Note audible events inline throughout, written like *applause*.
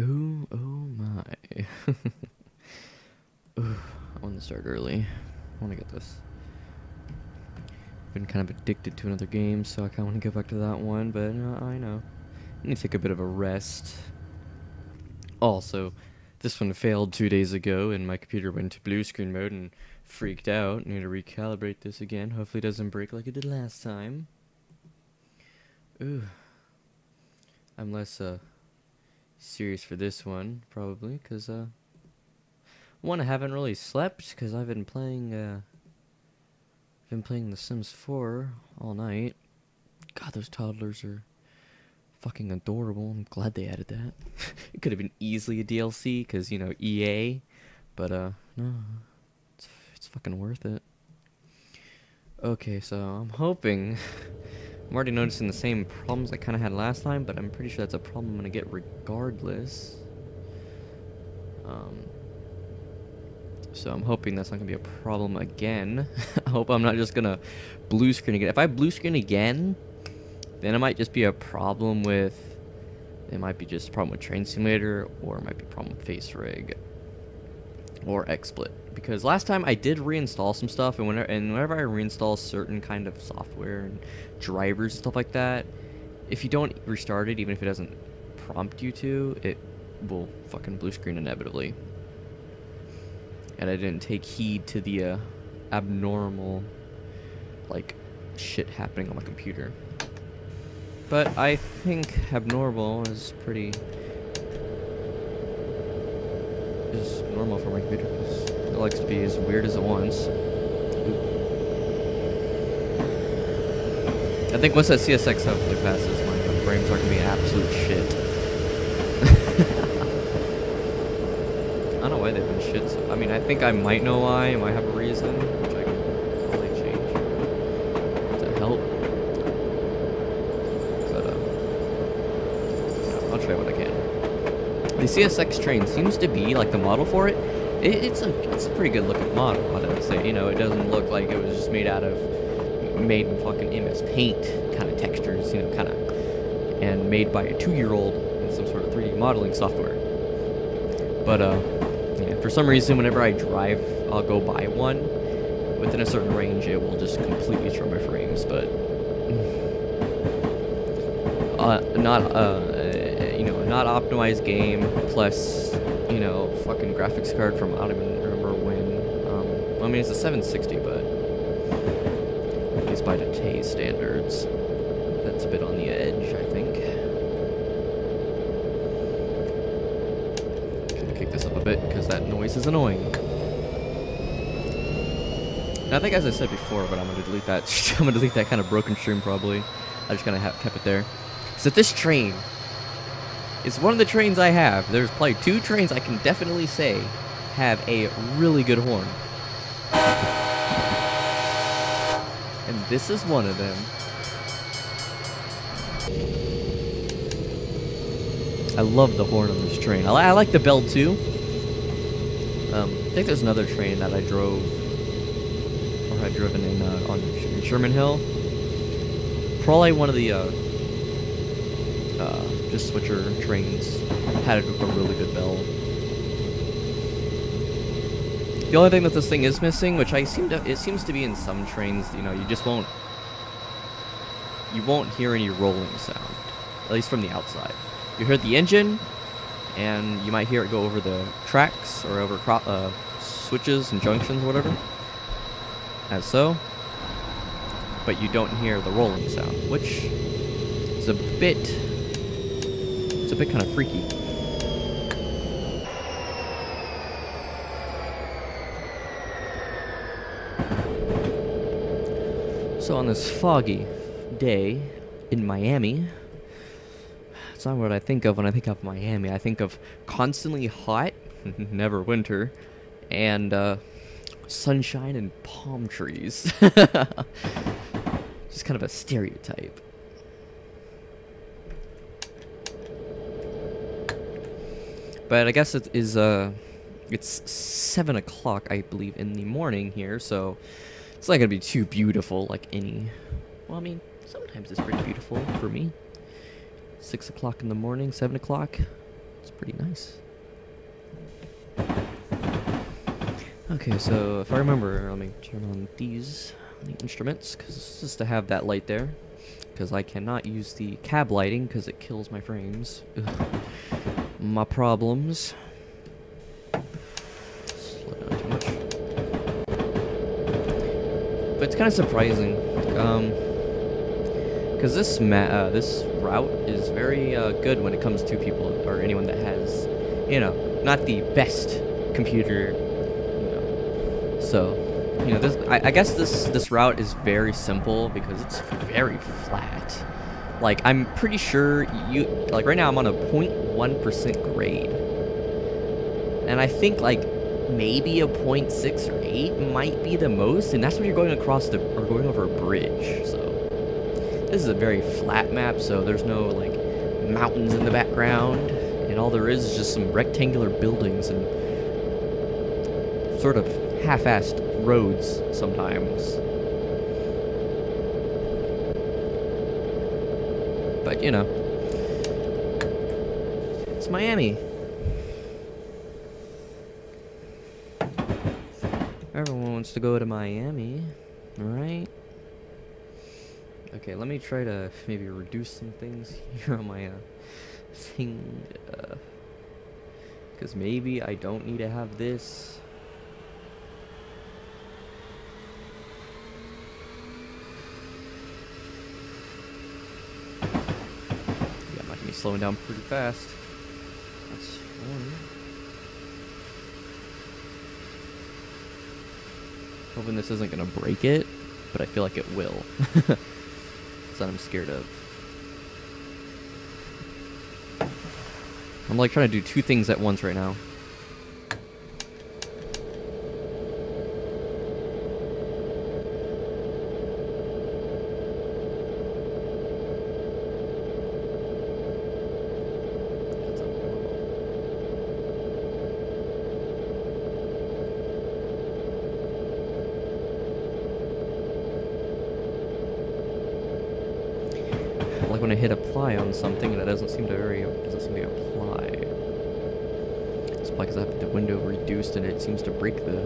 Ooh, oh my. *laughs* I want to start early. I want to get this. I've Been kind of addicted to another game, so I kind of want to go back to that one, but uh, I know. I need to take a bit of a rest. Also, this one failed two days ago, and my computer went to blue screen mode and freaked out. Need to recalibrate this again. Hopefully, it doesn't break like it did last time. Ooh. I'm less, uh, serious for this one, probably, because, uh, one, I haven't really slept, because I've been playing, uh, been playing The Sims 4 all night. God, those toddlers are fucking adorable. I'm glad they added that. *laughs* it could have been easily a DLC, because, you know, EA, but, uh, no, it's, it's fucking worth it. Okay, so I'm hoping *laughs* I'm already noticing the same problems I kind of had last time, but I'm pretty sure that's a problem I'm going to get regardless. Um, so I'm hoping that's not going to be a problem again. *laughs* I hope I'm not just going to blue screen again. If I blue screen again, then it might just be a problem with... It might be just a problem with Train Simulator, or it might be a problem with Face Rig, Or XSplit because last time I did reinstall some stuff, and whenever and whenever I reinstall certain kind of software and drivers and stuff like that, if you don't restart it, even if it doesn't prompt you to, it will fucking blue screen inevitably. And I didn't take heed to the uh, abnormal, like, shit happening on my computer. But I think abnormal is pretty is normal for my computer because it likes to be as weird as it wants. I think once that CSX hopefully passes, my frames are gonna be absolute shit. *laughs* I don't know why they've been shit. So, I mean, I think I might know why. I might have a reason, which I can probably change to help. But uh, I'll try what I can. The CSX train seems to be like the model for it it, it's a it's a pretty good looking model. I would have to say. You know, it doesn't look like it was just made out of made in fucking MS Paint kind of textures. You know, kind of and made by a two-year-old in some sort of 3D modeling software. But uh, yeah, for some reason, whenever I drive, I'll go by one. Within a certain range, it will just completely throw my frames. But *sighs* uh, not uh, you know, not optimized game plus you know, fucking graphics card from I don't even remember when. Um, I mean, it's a 760, but Standards. That's a bit on the edge, I think. Gonna kick this up a bit, because that noise is annoying. And I think as I said before, but I'm gonna delete that, *laughs* I'm gonna delete that kind of broken stream probably. I just kind of kept it there. So this train, it's one of the trains I have. There's probably two trains I can definitely say have a really good horn. This is one of them. I love the horn on this train. I, I like the bell too. Um, I think there's another train that I drove, or had driven in uh, on in Sherman Hill. Probably one of the uh, uh, just switcher trains had a really good bell. The only thing that this thing is missing, which I seem to, it seems to be in some trains, you know, you just won't, you won't hear any rolling sound, at least from the outside. You hear the engine, and you might hear it go over the tracks or over uh, switches and junctions or whatever, as so. But you don't hear the rolling sound, which is a bit it's a bit kind of freaky. So on this foggy day in Miami, it's not what I think of when I think of Miami. I think of constantly hot, *laughs* never winter, and uh, sunshine and palm trees. *laughs* Just kind of a stereotype. But I guess it is, uh, it's 7 o'clock, I believe, in the morning here, so it's not going to be too beautiful like any... Well, I mean, sometimes it's pretty beautiful for me. 6 o'clock in the morning, 7 o'clock. It's pretty nice. Okay, so if I remember, let me turn on these the instruments, because just to have that light there, because I cannot use the cab lighting because it kills my frames. Ugh. My problems. Slow down too much. But it's kind of surprising, um, because this uh, this route is very uh, good when it comes to people or anyone that has, you know, not the best computer, you know. So, you know, this I, I guess this this route is very simple because it's very flat. Like I'm pretty sure you like right now I'm on a 0.1% grade. And I think like maybe a 0.6 or 8 might be the most and that's when you're going across the or going over a bridge. So this is a very flat map, so there's no like mountains in the background and all there is is just some rectangular buildings and sort of half-assed roads sometimes. But, you know, it's Miami. Wants to go to Miami, right? Okay, let me try to maybe reduce some things *laughs* here on my uh, thing. Because uh, maybe I don't need to have this. Yeah, I'm not gonna be slowing down pretty fast. That's one. Hoping this isn't gonna break it, but I feel like it will. *laughs* That's what I'm scared of. I'm like trying to do two things at once right now. That's abnormal. Like when I hit apply something it doesn't seem to very doesn't seem to apply. It's probably because I have the window reduced and it seems to break the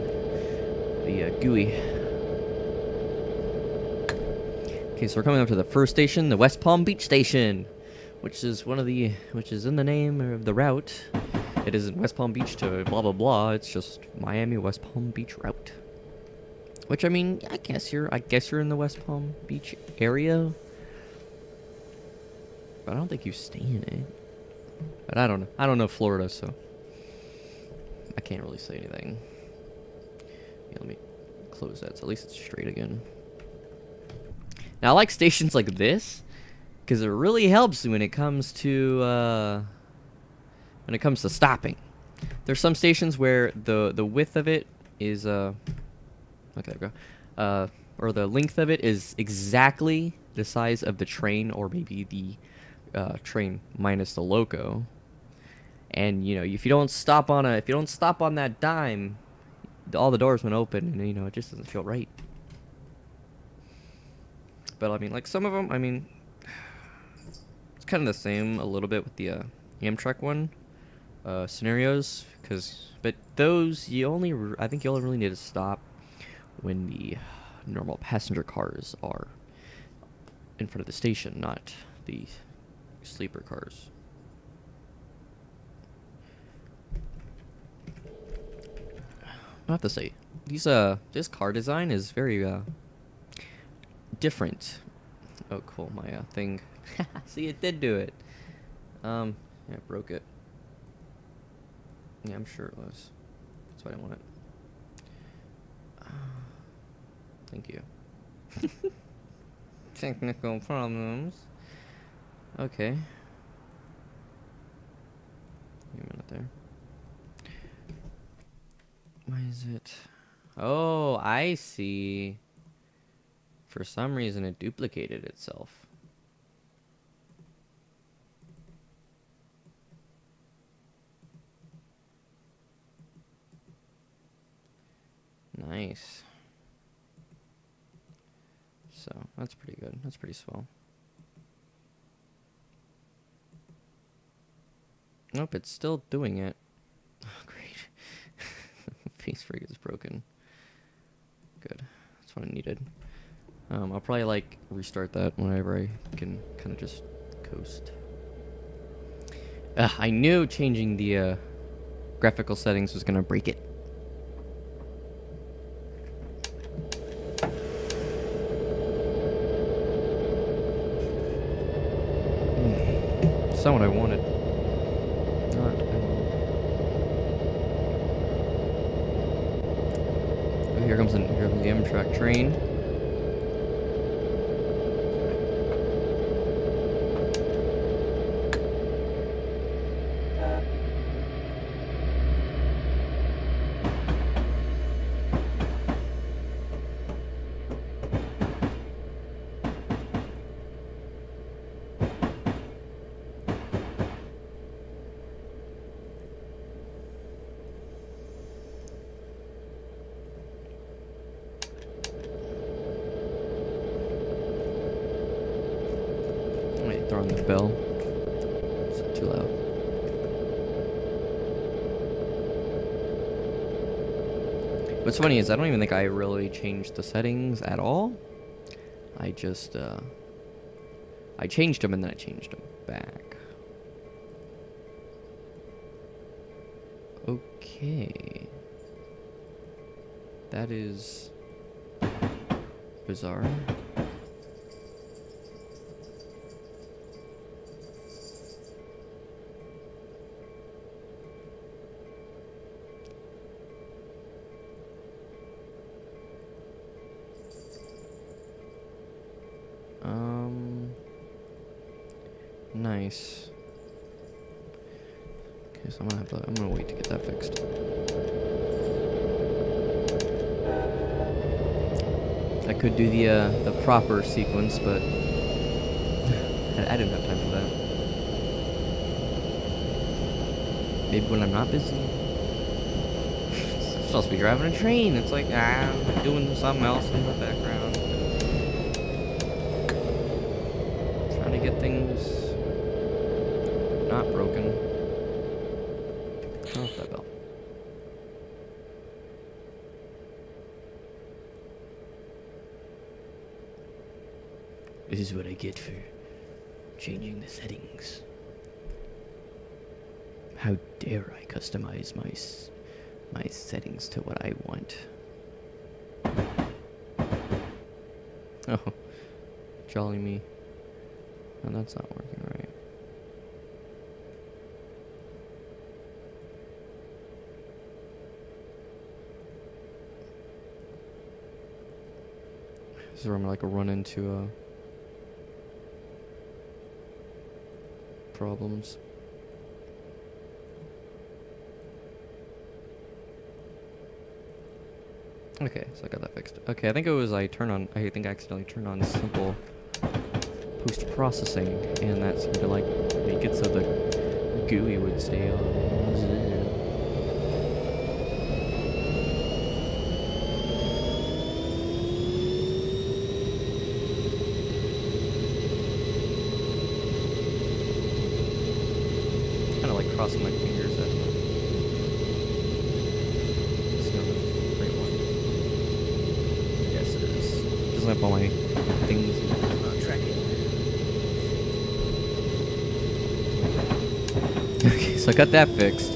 the uh, GUI. Okay, so we're coming up to the first station, the West Palm Beach station, which is one of the which is in the name of the route. It isn't West Palm Beach to blah blah blah. It's just Miami West Palm Beach route. Which I mean, I guess you're I guess you're in the West Palm Beach area. But I don't think you stay in it. But I don't know. I don't know Florida, so I can't really say anything. Yeah, let me close that. So at least it's straight again. Now I like stations like this because it really helps when it comes to uh, when it comes to stopping. There's some stations where the the width of it is uh okay there we go uh or the length of it is exactly the size of the train or maybe the uh, train minus the loco. And you know, if you don't stop on a, if you don't stop on that dime, all the doors went open, and you know, it just doesn't feel right. But I mean, like some of them, I mean, it's kind of the same a little bit with the uh, Amtrak one uh, scenarios, because but those you only, I think you only really need to stop when the normal passenger cars are in front of the station, not the sleeper cars. I have to say, these uh, this car design is very uh, different. Oh, cool! My uh, thing. *laughs* See, it did do it. Um, yeah, I broke it. Yeah, I'm sure it was. That's why I didn't want it. *sighs* Thank you. *laughs* Technical problems. Okay. Me a minute there. Why is it? Oh, I see. For some reason, it duplicated itself. Nice. So, that's pretty good. That's pretty swell. Nope, it's still doing it. Oh, great. *laughs* Face rig is broken. Good. That's what I needed. Um, I'll probably like restart that whenever I can kind of just coast. Uh, I knew changing the uh, graphical settings was gonna break it. Hmm. It's not what I wanted. Not at all. Oh, here comes the here comes the Amtrak train. Wait, throwing the bell. It's too loud. What's funny is I don't even think I really changed the settings at all. I just, uh, I changed them and then I changed them back. Okay. That is bizarre. Um. Nice. Okay, so I'm gonna have to. I'm gonna wait to get that fixed. I could do the uh, the proper sequence, but I, didn't have time for that. Maybe when I'm not busy. *laughs* Supposed to be driving a train. It's like ah, I'm doing something else in the background. Trying to get things not broken. Turn off that bell. This is what I get for changing the settings. How dare I customize my my settings to what I want? *laughs* Oh, jolly me. No, that's not working right. This is where I'm like a run into uh, problems. Okay, so I got that fixed. Okay, I think it was I turned on. I think I accidentally turned on simple post processing, and that seemed to like make it so the GUI would stay on. Kind of like crossing my fingers that it's not the right one. Yes, it is. Doesn't have all my things not tracking. Okay, so I got that fixed.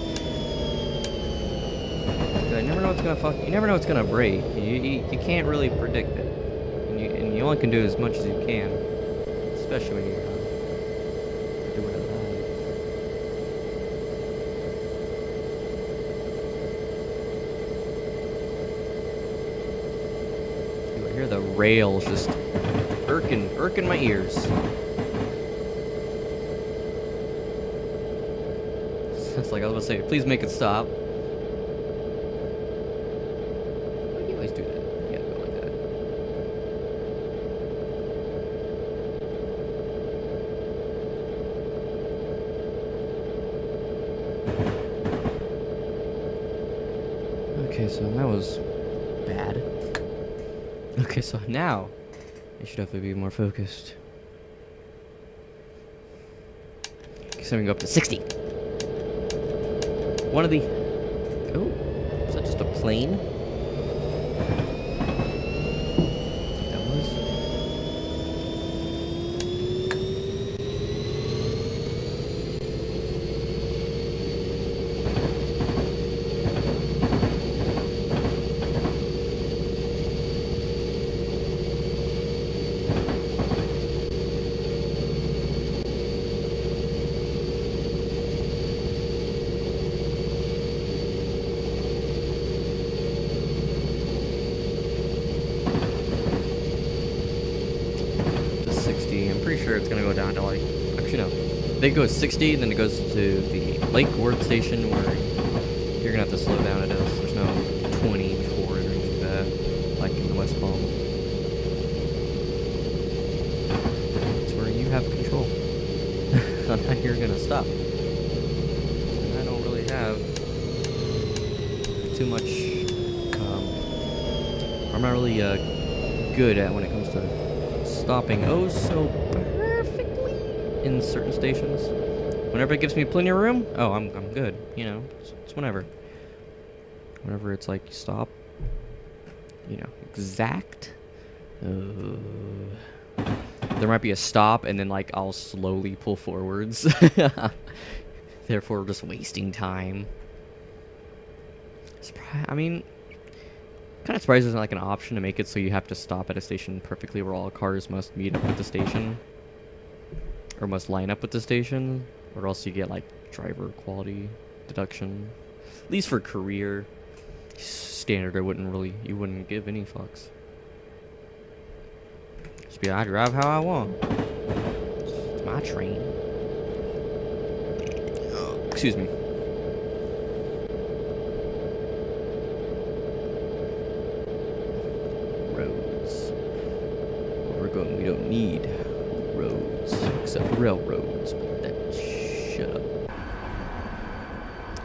But I never know what's gonna fuck. You never know what's gonna break. You, you, you can't really predict it, and you and you only can do as much as you can, especially when you're uh, the rails just irking, irking my ears. Like I was gonna say, please make it stop. Why do you always do that? Yeah, go like that. Okay, so that was bad. Okay, so now I should definitely be more focused. So we can go up to 60. One of the. Oh, is that just a plane? That was. to 60. I'm pretty sure it's gonna go down to like, actually no, they go 60, then it goes to the Lake Worth station where you're gonna have to slow down. It is. There's no 20 before it or anything like that, like in the West Palm. It's where you have control *laughs* on how you're gonna stop. And I don't really have too much. Um, I'm not really uh, good at when it comes to stopping oh so perfectly in certain stations. Whenever it gives me plenty of room, oh, I'm, I'm good. You know, it's, it's whenever. Whenever it's like stop, you know, exact. Uh, there might be a stop, and then like I'll slowly pull forwards. *laughs* Therefore, just wasting time. Surpri- I mean, Kind of surprised there's not like an option to make it so you have to stop at a station perfectly where all cars must meet up with the station. Or must line up with the station. Or else you get like driver quality deduction. At least for career standard, I wouldn't really, you wouldn't give any fucks. Just be, I drive how I want. It's my train. Excuse me.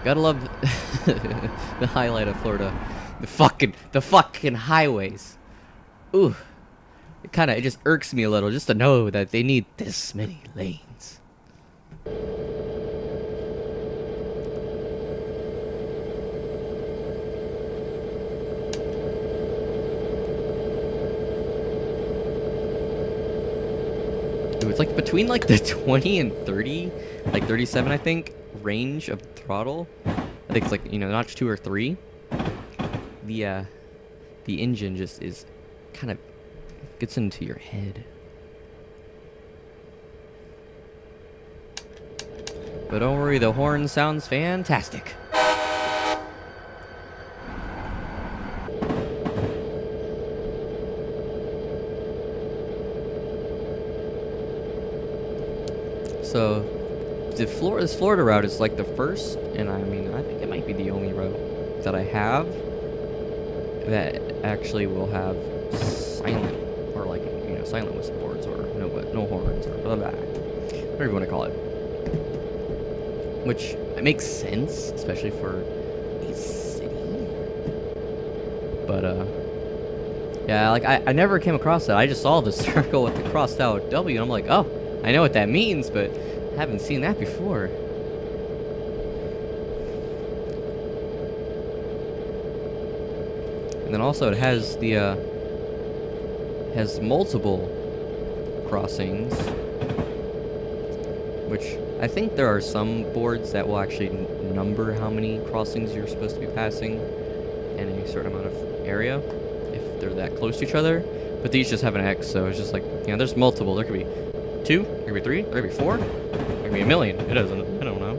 Gotta love *laughs* the highlight of Florida, the fucking the fucking highways. Ooh, it kind of it just irks me a little just to know that they need this many lanes. Ooh, it's like between like the *laughs* 20 and 30, like 37 I think, range of throttle. I think it's like, you know, notch 2 or 3. The uh the engine just is kind of gets into your head. But don't worry, the horn sounds fantastic. So, the Florida, this Florida route is like the first, and I mean, I think it might be the only route that I have that actually will have silent, or like, you know, silent whistle boards, or no, no horns, or blah, blah, blah, whatever you want to call it. Which makes sense, especially for a city. But, uh, yeah, like, I, I never came across that. I just saw the *laughs* circle with the crossed out W, and I'm like, oh, I know what that means, but haven't seen that before. And then also it has the uh, has multiple crossings, which I think there are some boards that will actually number how many crossings you're supposed to be passing in a certain amount of area if they're that close to each other. But these just have an X, so it's just like you know, there's multiple. There could be two, there could be three, there could be four, there could be a million. It doesn't. I don't know.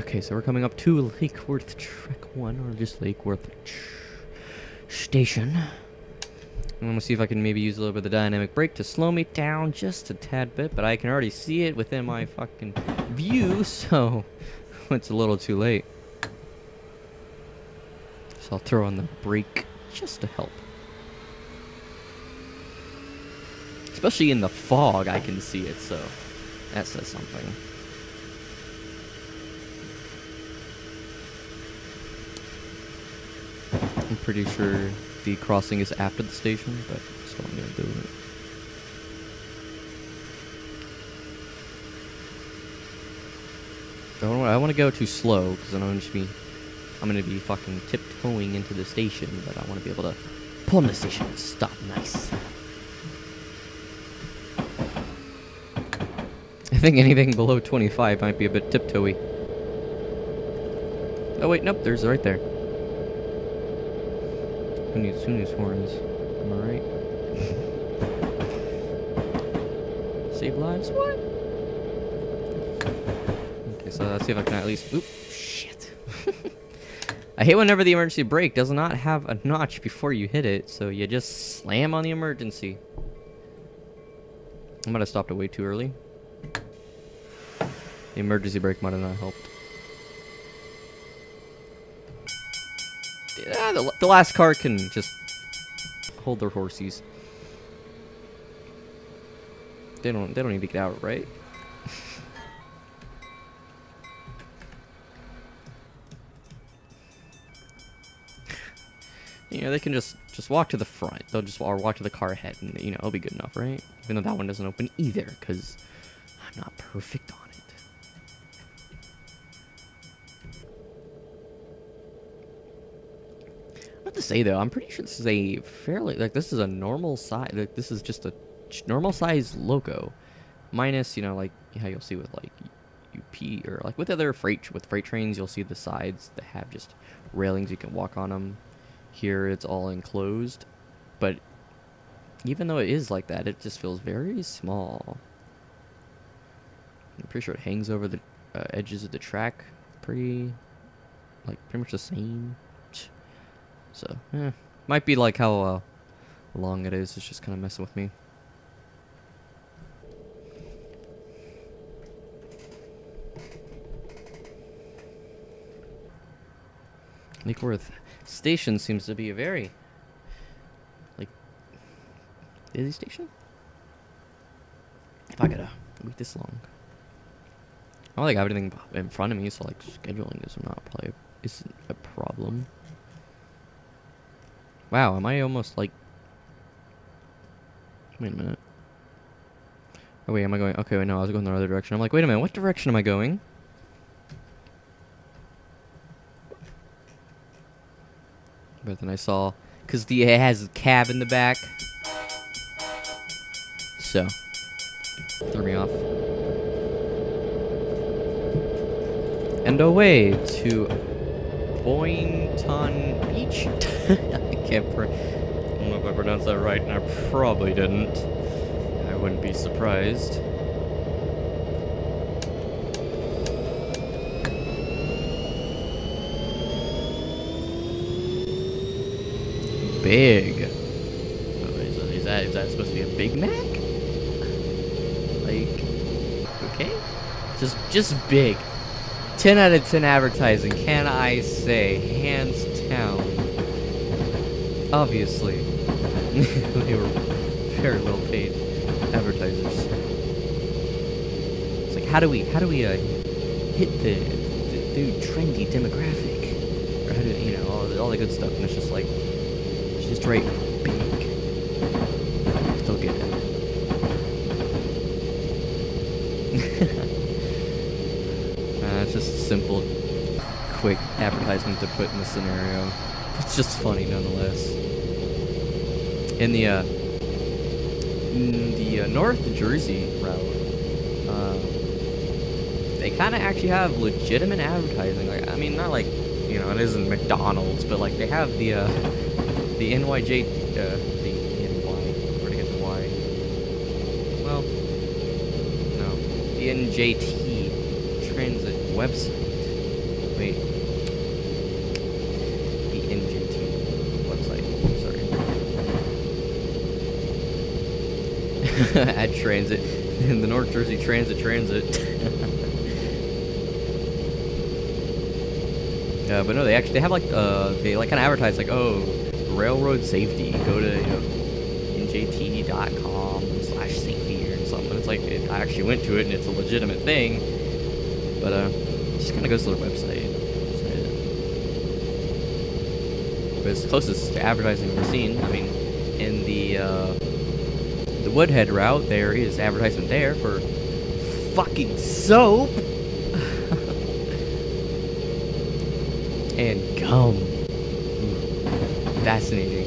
Okay, so we're coming up to Lake Worth Trek 1, or just Lake Worth Station. I'm gonna see if I can maybe use a little bit of the dynamic brake to slow me down just a tad bit, but I can already see it within my fucking view, so *laughs* it's a little too late. So I'll throw on the brake just to help. Especially in the fog, I can see it, so that says something. I'm pretty sure the crossing is after the station, but still I'm gonna do it. I want to go too slow because I'm to be. I'm to be fucking tiptoeing into the station, but I want to be able to pull in the station and stop nice. Think anything below 25 might be a bit tiptoey. Oh wait, nope, there's right there. Who needs who needs horns? Am I right? *laughs* Save lives? What? Okay, so let's see if I can at least. Oop, shit. *laughs* I hate whenever the emergency brake does not have a notch before you hit it, so you just slam on the emergency. I might have stopped it way too early. The emergency brake might have not helped. Yeah, the, the last car can just hold their horsies. They don't. They don't need to get out, right? *laughs* you know, they can just just walk to the front. They'll just or walk to the car ahead, and you know, it'll be good enough, right? Even though that one doesn't open either, because I'm not perfect on to say though, I'm pretty sure this is a fairly like this is a normal size. Like this is just a normal size loco, minus you know like how you'll see with like UP or like with other freight with freight trains, you'll see the sides that have just railings you can walk on them. Here it's all enclosed, but even though it is like that, it just feels very small. I'm pretty sure it hangs over the uh, edges of the track, pretty like pretty much the same. So, eh. Might be like how uh, long it is. It's just kind of messing with me. Lake Worth Station seems to be a very, like, busy station? If I gotta wait this long. I don't like have everything in front of me, so like scheduling is not probably isn't a problem. Wow, am I almost like... Wait a minute. Oh wait, am I going... Okay, wait, no, I was going the other direction. I'm like, wait a minute, what direction am I going? But then I saw... Because the it has a cab in the back. So. Threw me off. And away to Boynton Beach. *laughs* I can't. I don't know if I pronounced that right, and I probably didn't. I wouldn't be surprised. Big. Oh, is, is that is that supposed to be a Big Mac? Like, okay, just just big. 10 out of 10 advertising, can I say? Hands down. Obviously. *laughs* they were very well paid advertisers. It's like, how do we, how do we, uh, hit the, the, trendy demographic? Or how do, you know, all the, all the good stuff, and it's just like, it's just right big. Still get it. *laughs* Uh, it's just a simple, quick advertisement to put in the scenario. It's just funny nonetheless. In the uh, in the uh, North Jersey route, uh, they kind of actually have legitimate advertising. Like, I mean, not like you know, it isn't McDonald's, but like they have the uh, the NYJ, uh, the NY, where to get the Y? Well, no, the NJT transit website. Wait. The NJT website. Sorry. *laughs* At transit. *laughs* In the North Jersey Transit Transit. *laughs* uh, but no, they actually they have like uh they like kind of advertise like oh railroad safety. Go to you know njt.com slash safety or something. It's like it, I actually went to it and it's a legitimate thing. But uh, just kind of goes to their website. But it's closest to advertising ever seen. I mean, in the uh, the Woodhead route, there is advertisement there for fucking soap. *laughs* and gum. Hmm. Fascinating.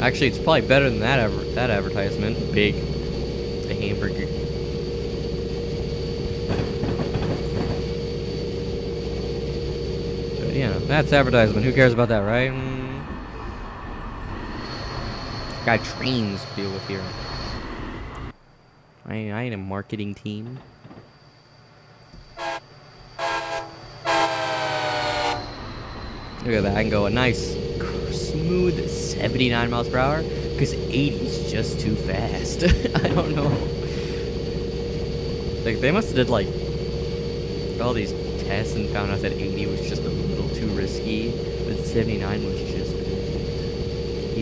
Actually, it's probably better than that ever that advertisement. Big, the hamburger. But yeah, that's advertisement. Who cares about that, right? Mm. Got trains to deal with here. I, I ain't a marketing team. Look at that, I can go a nice, smooth 79 miles per hour, because 80 is just too fast. *laughs* I don't know. Like, they must have did, like, all these tests and found out that 80 was just a little too risky, but 79 was.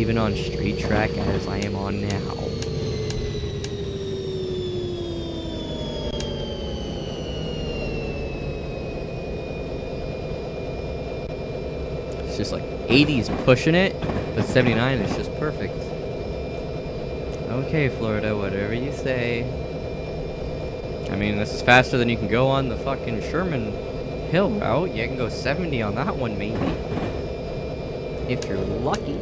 Even on straight track as I am on now. It's just like 80 is pushing it, but 79 is just perfect. Okay, Florida, whatever you say. I mean, this is faster than you can go on the fucking Sherman Hill route. You can go 70 on that one, maybe. If you're lucky.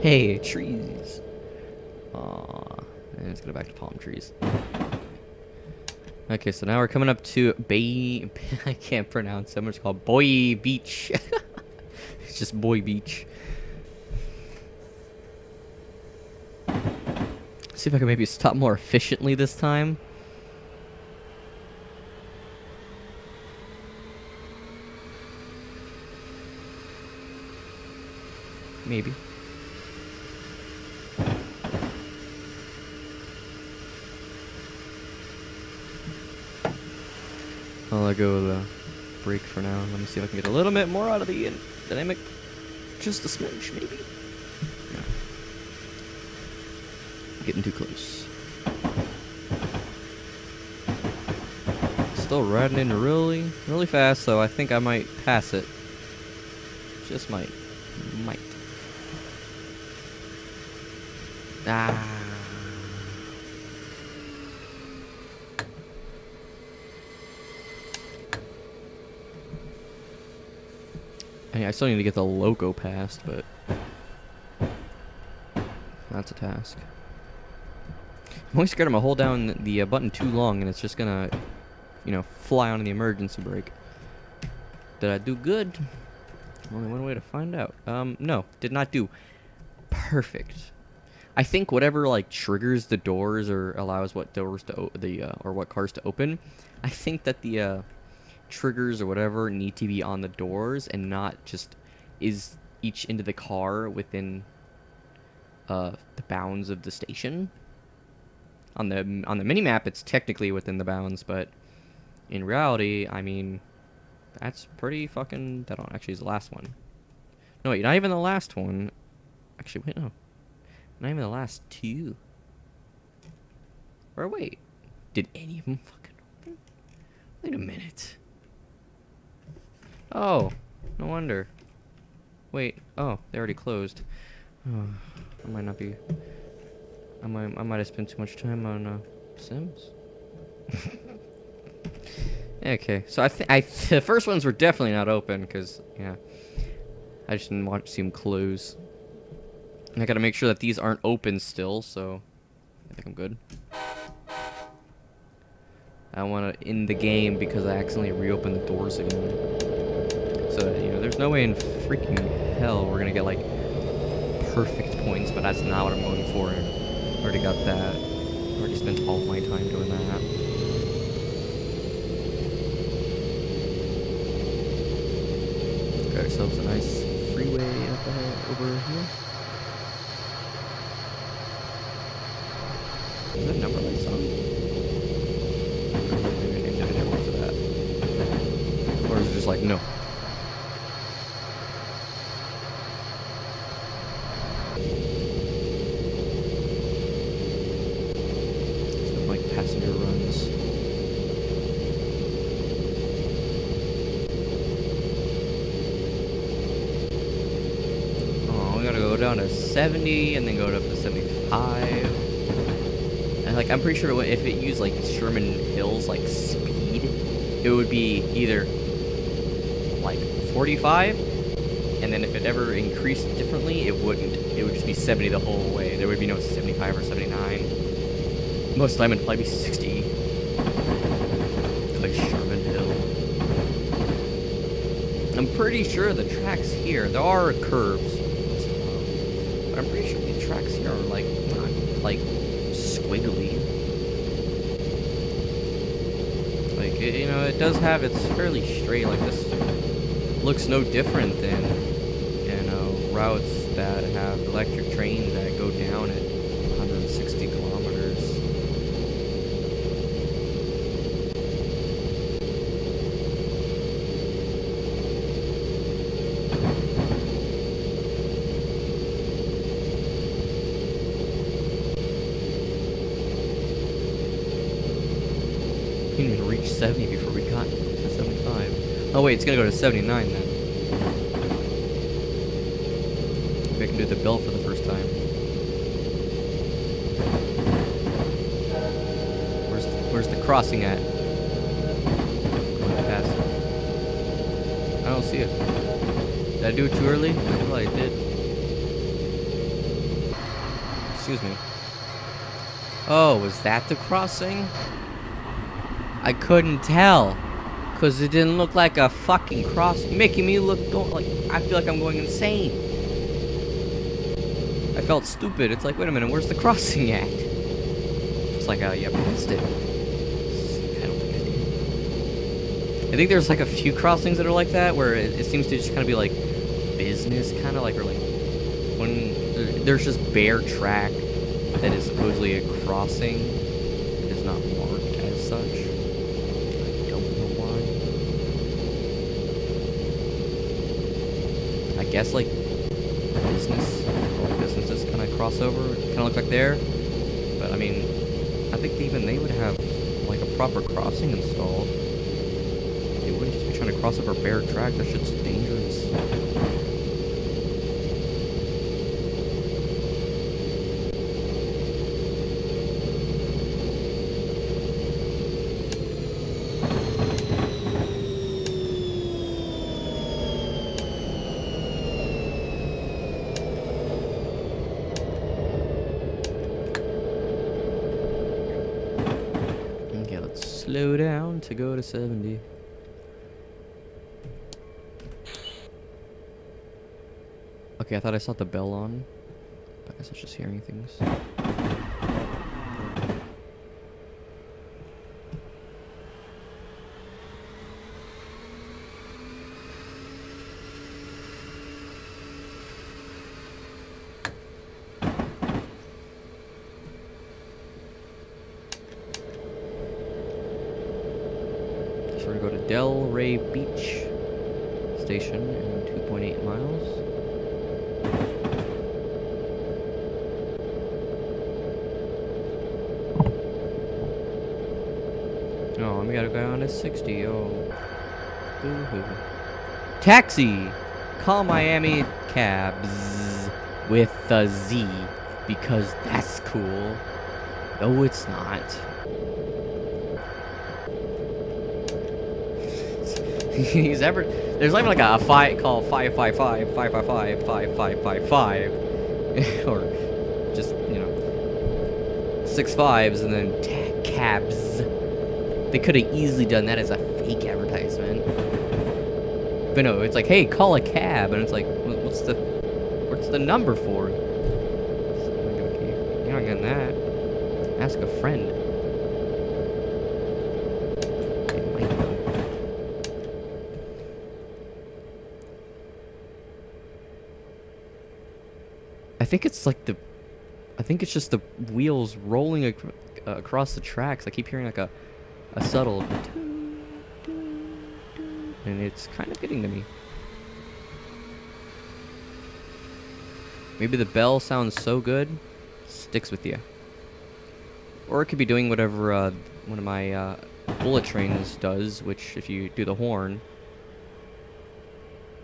Hey, trees. Aw. Let's go back to palm trees. Okay, so now we're coming up to Bay. *laughs* I can't pronounce it. It's called Boy Beach. *laughs* it's just Boy Beach. See if I can maybe stop more efficiently this time. Maybe. I'll go the brake for now. Let me see if I can get a little bit more out of the dynamic. Just a smidge, maybe. Yeah. Getting too close. Still riding in really, really fast, so I think I might pass it. Just might. Might. Ah. Still need to get the loco passed, but that's a task. I'm always scared I'm gonna hold down the uh, button too long and it's just gonna, you know, fly onto the emergency brake. Did I do good? Only one way to find out. Um, no, did not do perfect. I think whatever like triggers the doors or allows what doors to the uh, or what cars to open. I think that the uh, triggers or whatever need to be on the doors and not just is each into the car within uh, the bounds of the station. On the on the mini map, it's technically within the bounds, but in reality, I mean, that's pretty fucking dead on. Actually, it's the last one. No, wait, not even the last one. Actually, wait, no, not even the last two. Or wait, did any of them fucking open? Wait a minute. Oh, no wonder. Wait, oh, they already closed. Oh, *sighs* I might not be... I might, I might have spent too much time on uh, Sims. *laughs* okay, so I think I the first ones were definitely not open because yeah, I just didn't want to see them close. And I gotta make sure that these aren't open still, so I think I'm good. I want to end the game because I accidentally reopened the doors again. There's no way in freaking hell we're gonna get, like, perfect points, but that's not what I'm going for. I Already got that. I Already spent all my time doing that. Got ourselves a nice freeway up ahead over here. Is that number lights on? Or is it just like, no. down to 70 and then go up to 75. And like I'm pretty sure if it used like Sherman Hill's like speed, it would be either like 45, and then if it ever increased differently, it wouldn't. It would just be 70 the whole way. There would be no 75 or 79. Most of time it'd probably be 60. Like Sherman Hill. I'm pretty sure the tracks here, there are curves. But I'm pretty sure are like not like squiggly. Like, it, you know, it does have, it's fairly straight. Like, this looks no different than, you know, routes that have electric trains that go down at 160 kilometers. We didn't even reach 70 before we got to 75. Oh wait, it's gonna go to 79 then. Maybe I can do the bell for the first time. Where's where's the crossing at? Going past. I don't see it. Did I do it too early? I probably did. Excuse me. Oh, was that the crossing? I couldn't tell. Cause it didn't look like a fucking cross, making me look like I feel like I'm going insane. I felt stupid. It's like, wait a minute, where's the crossing at? It's like, uh, you missed it. I don't think I. I think there's like a few crossings that are like that, where it, it seems to just kind of be like business, kind of like, or like when there's just bare track that is supposedly a crossing. It is not marked as such. I don't know why. I guess like business or businesses over, kind of look like there. But I mean, I think even they would have like a proper crossing installed. They wouldn't just be trying to cross over bare track. That shit's dangerous. Okay, let's slow down to go to 70. Okay, I thought I saw the bell on. But I guess I was just hearing things. Go to Delray Beach Station in 2.8 miles. Oh, we gotta go down to 60. Oh. Boo-hoo. Taxi! Call Miami Cabs with a Z because that's cool. No, it's not. *laughs* He's ever. There's even like a fight called 555 555 5555 *laughs* or just, you know, six fives and then cabs. They could have easily done that as a fake advertisement. But no, it's like, hey, call a cab, and it's like, what's the, what's the number for? You're not getting that. Ask a friend. It might know. I think it's like the, I think it's just the wheels rolling ac- across the tracks. I keep hearing like a, a subtle, and it's kind of getting to me. Maybe the bell sounds so good, sticks with you. Or it could be doing whatever uh, one of my uh, bullet trains does, which if you do the horn,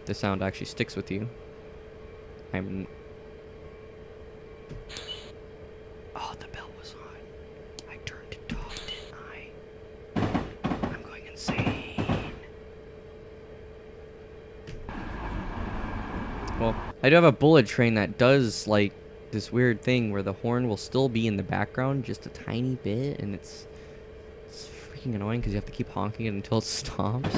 the sound actually sticks with you. I'm. Oh, the bell was on. Well, I do have a bullet train that does like this weird thing where the horn will still be in the background just a tiny bit, and it's it's freaking annoying because you have to keep honking it until it *laughs* stops.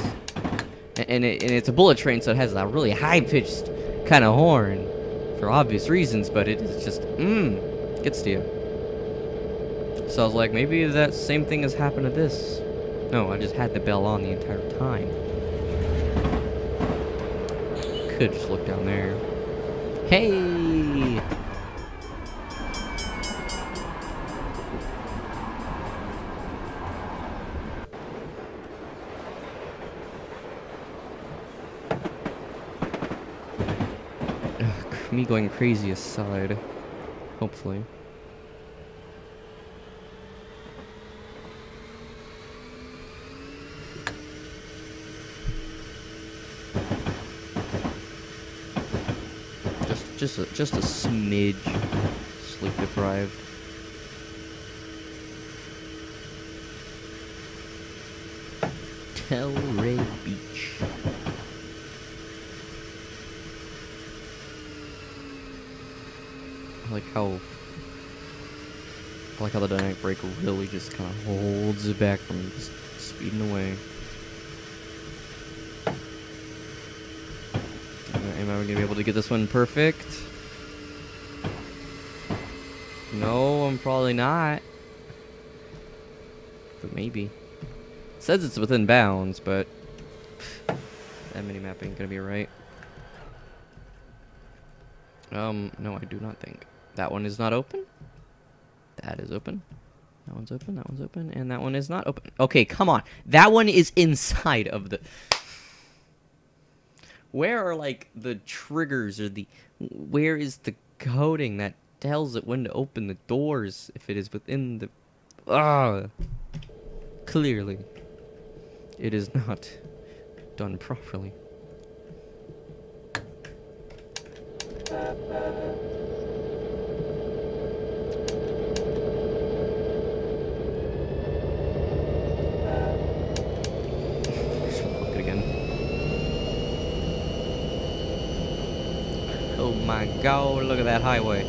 And, and, it, and it's a bullet train, so it has a really high-pitched kind of horn for obvious reasons, but it is just mmm gets to you. So I was like, maybe that same thing has happened to this. No, I just had the bell on the entire time. Could just look down there. Hey! Ugh, me going crazy aside. Hopefully. Just, a, just a smidge sleep deprived. Delray Beach. I like how I like how the dynamic brake really just kind of holds it back from just speeding away. Am I gonna be able to get this one perfect? No, I'm probably not. But maybe. It says it's within bounds, but that mini map ain't gonna be right. Um, no, I do not think. That one is not open. That is open. That one's open, that one's open, and that one is not open. Okay, come on. That one is inside of the... Where are, like, the triggers or the... Where is the coding that tells it when to open the doors if it is within the... Ah! Clearly. It is not done properly. Just wanna look it again. Oh my god, look at that highway.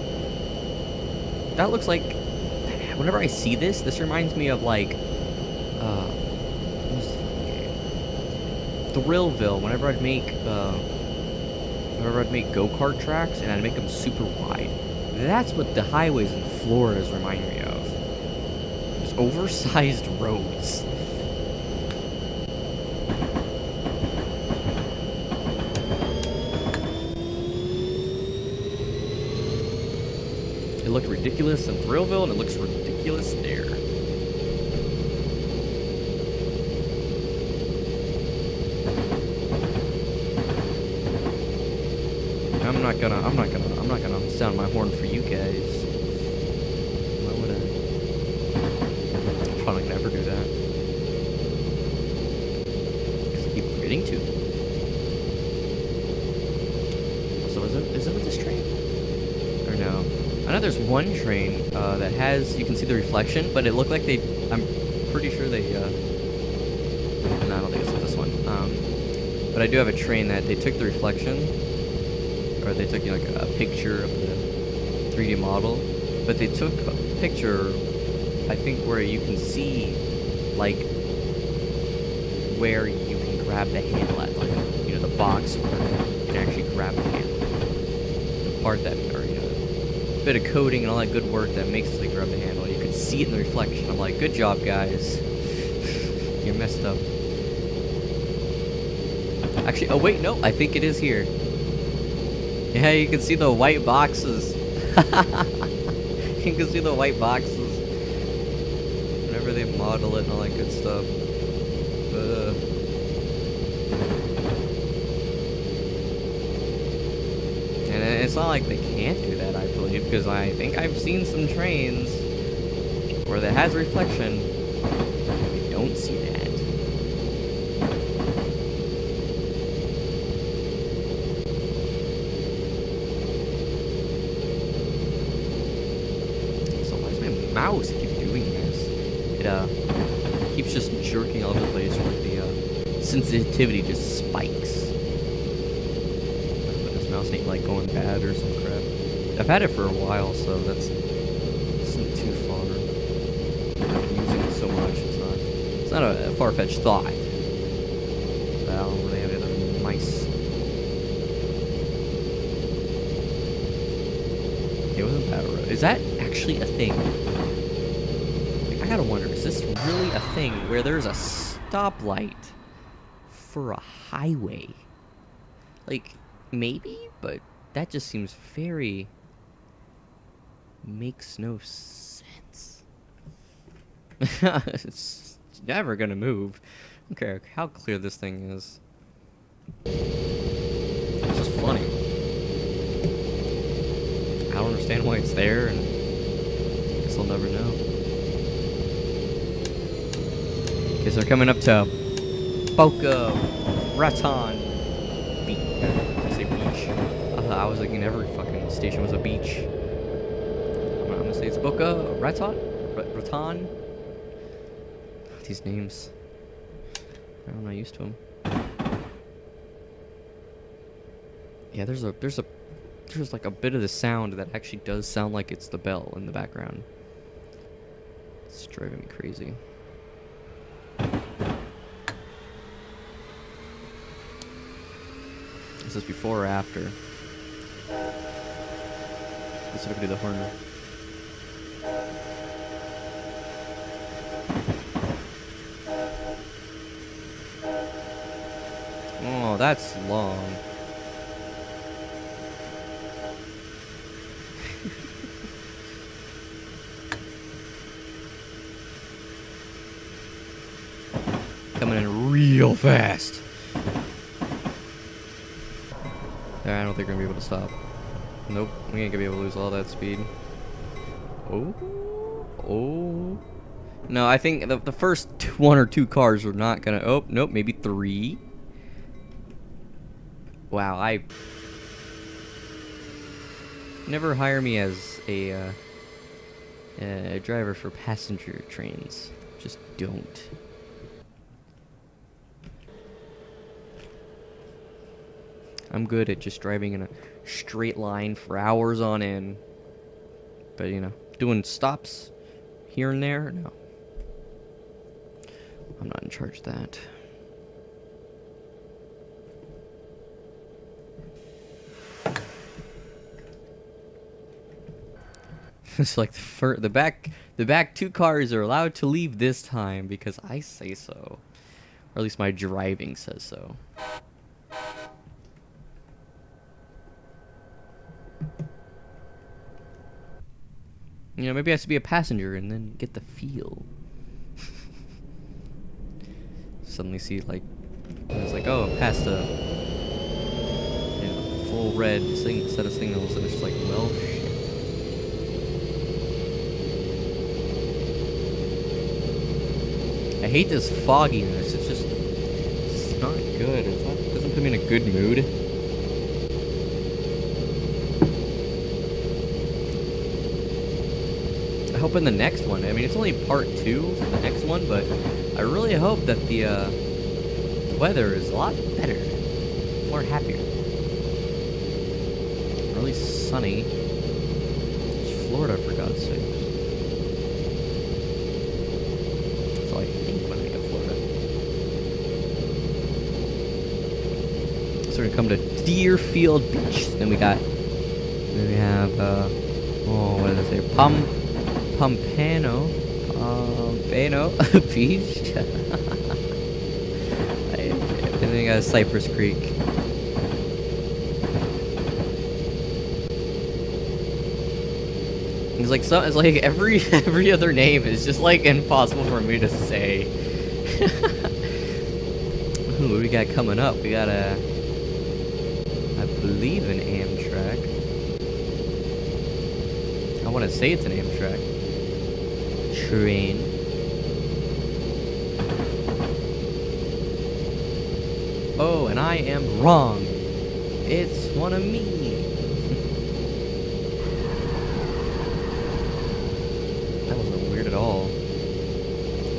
That looks like whenever I see this, this reminds me of like uh? Thrillville, whenever I'd make uh whenever I'd make go-kart tracks and I'd make them super wide. That's what the highways in Florida remind me of. Just oversized *laughs* roads. It looked ridiculous in Thrillville, and it looks ridiculous there. I'm not gonna, I'm not gonna, I'm not gonna sound my horn for you guys. Why would I? I'll probably never do that. Because I keep forgetting to. So is it, is it with this train? Or no? I know there's one train uh, that has, you can see the reflection, but it looked like they, I'm pretty sure they, uh, no, I don't think it's this one. Um, but I do have a train that they took the reflection, or they took you know, like a picture of the 3D model, but they took a picture, I think, where you can see, like, where you can grab the handle at, like, you know, the box where you can actually grab the handle. The part that, bit of coding and all that good work that makes the the handle. You could see it in the reflection. I'm like, good job, guys. *laughs* you messed up. Actually, oh wait, no, I think it is here. Yeah, you can see the white boxes. *laughs* you can see the white boxes. Whenever they model it and all that good stuff. Ugh. And it's not like they can't do because I think I've seen some trains where that has reflection. You don't see that. So why does my mouse keep doing this? It uh keeps just jerking all over the place where the uh, sensitivity just spikes. But it's mouse ain't like going bad or some crap. I've had it for a while, so that's isn't too far. I'm using it so much, it's not it's not a, far-fetched thought. I don't really have any other mice. It wasn't Battle Road. Is that actually a thing? Like, I gotta wonder, is this really a thing where there's a stoplight for a highway? Like, maybe, but that just seems very. Makes no sense. *laughs* it's never gonna move. Okay, how clear this thing is. It's just funny. I don't understand why it's there, and I guess I'll never know. Okay, so we're coming up to Boca Raton Beach. I say beach. I was thinking every fucking station was a beach. I'm gonna, I'm gonna say it's Boca Raton? Ra- Raton? These names. I'm not used to them. Yeah, there's a there's a there's like a bit of the sound that actually does sound like it's the bell in the background. It's driving me crazy. Is this before or after? Let's do the horn. Oh, that's long. Coming in real fast. I don't think we're gonna be able to stop. Nope, we ain't gonna be able to lose all that speed. Oh, oh. No, I think the, the first one or two cars are not gonna. Oh, nope, maybe three. Wow, I never hire me as a, uh, a driver for passenger trains. Just don't. I'm good at just driving in a straight line for hours on end. But, you know, doing stops here and there, no. I'm not in charge of that. *laughs* it's like the the back the back two cars are allowed to leave this time because I say so. Or at least my driving says so. You know, maybe I have to be a passenger and then get the feel. Suddenly see like it's like oh past a you know, full red sing- set of signals and it's like well shit. I hate this fogginess. It's just it's not good. It's not it doesn't put me in a good mood. In the next one. I mean, it's only part two the next one, but I really hope that the uh, weather is a lot better, more happier. Really sunny. It's Florida, for God's. That's all I think when I of Florida. So we're gonna come to Deerfield Beach. Then we got, then we have, uh, oh, what did I say? Pum, Pompano, Pompano *laughs* Beach. *laughs* I, and then we got Cypress Creek. It's like so. It's like every *laughs* every other name is just like impossible for me to say. Ooh, what we got coming up? We got a, I believe an Amtrak. I want to say it's an Amtrak train. Oh, and I am wrong. It's one of me. *laughs* that wasn't weird at all.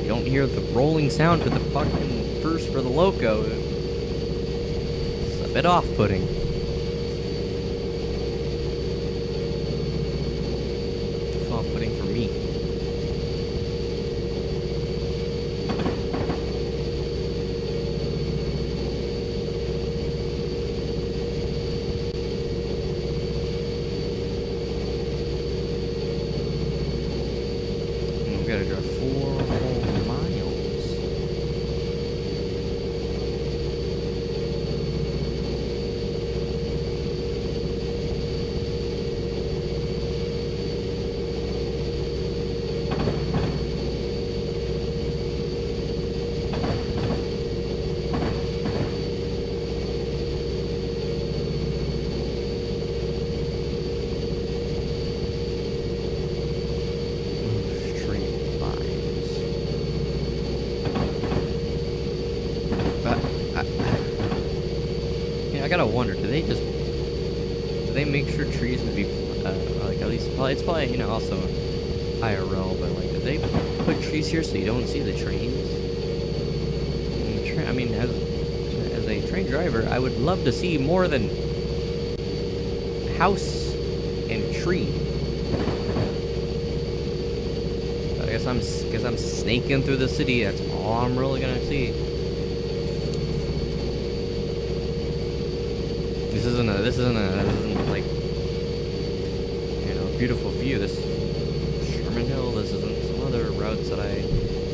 You don't hear the rolling sound for the fucking first for the loco. It's a bit off-putting. I gotta wonder, do they just do they make sure trees would be uh, like at least well, it's probably you know also IRL, but like do they put trees here so you don't see the trains? And the tra- I mean, as as a train driver, I would love to see more than house and tree. I guess I'm because I'm snaking through the city. That's all I'm really gonna see. This isn't a. This isn't a. This isn't like. You know, beautiful view. This Sherman Hill. This isn't some other routes that I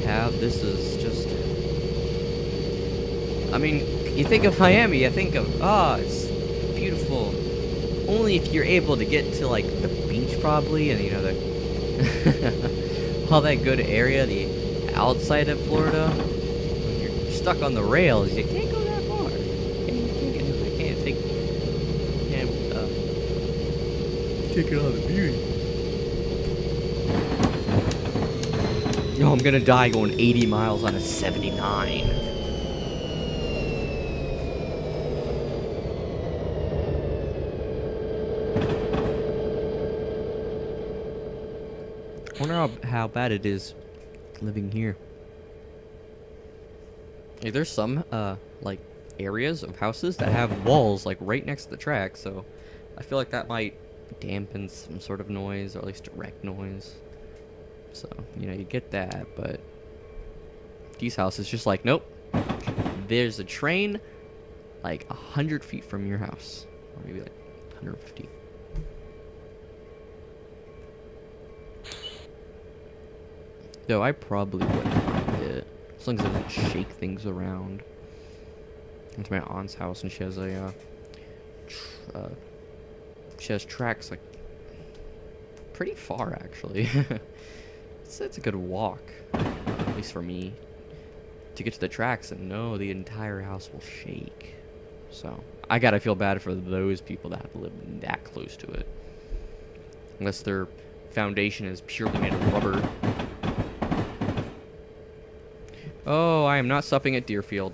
have. This is just. I mean, you think of Miami. I think of ah, it's beautiful. Only if you're able to get to like the beach, probably, and you know the *laughs* all that good area, the outside of Florida. When you're stuck on the rails, you can't go that far. You can't, get, you can't take can't uh, take it all the beauty. Yo, I'm gonna die going 80 miles on a 79. wonder how, bad it is living here. Hey, there's some uh like areas of houses that have *sighs* walls like right next to the track, so I feel like that might dampen some sort of noise or at least direct noise. So, you know, you get that, but these houses just like, nope. There's a train like a hundred feet from your house. Or maybe like 150. Though I probably wouldn't mind it. As long as it doesn't shake things around. Into my aunt's house and she has a, uh, uh, she has tracks like pretty far actually. *laughs* it's, it's a good walk, at least for me, to get to the tracks and no, the entire house will shake. So I gotta feel bad for those people that have to live that close to it. Unless their foundation is purely made of rubber. Oh, I am not supping at Deerfield.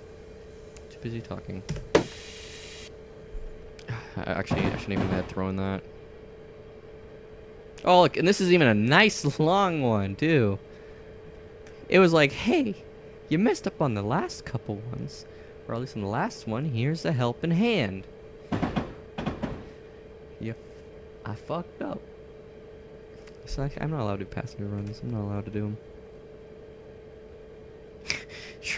Too busy talking. *sighs* Actually, I shouldn't even have thrown that. Oh, look, and this is even a nice *laughs* long one, too. It was like, hey, you messed up on the last couple ones. Or at least in the last one, here's a helping hand. Yeah, I fucked up. I, I'm not allowed to do passenger runs. I'm not allowed to do them.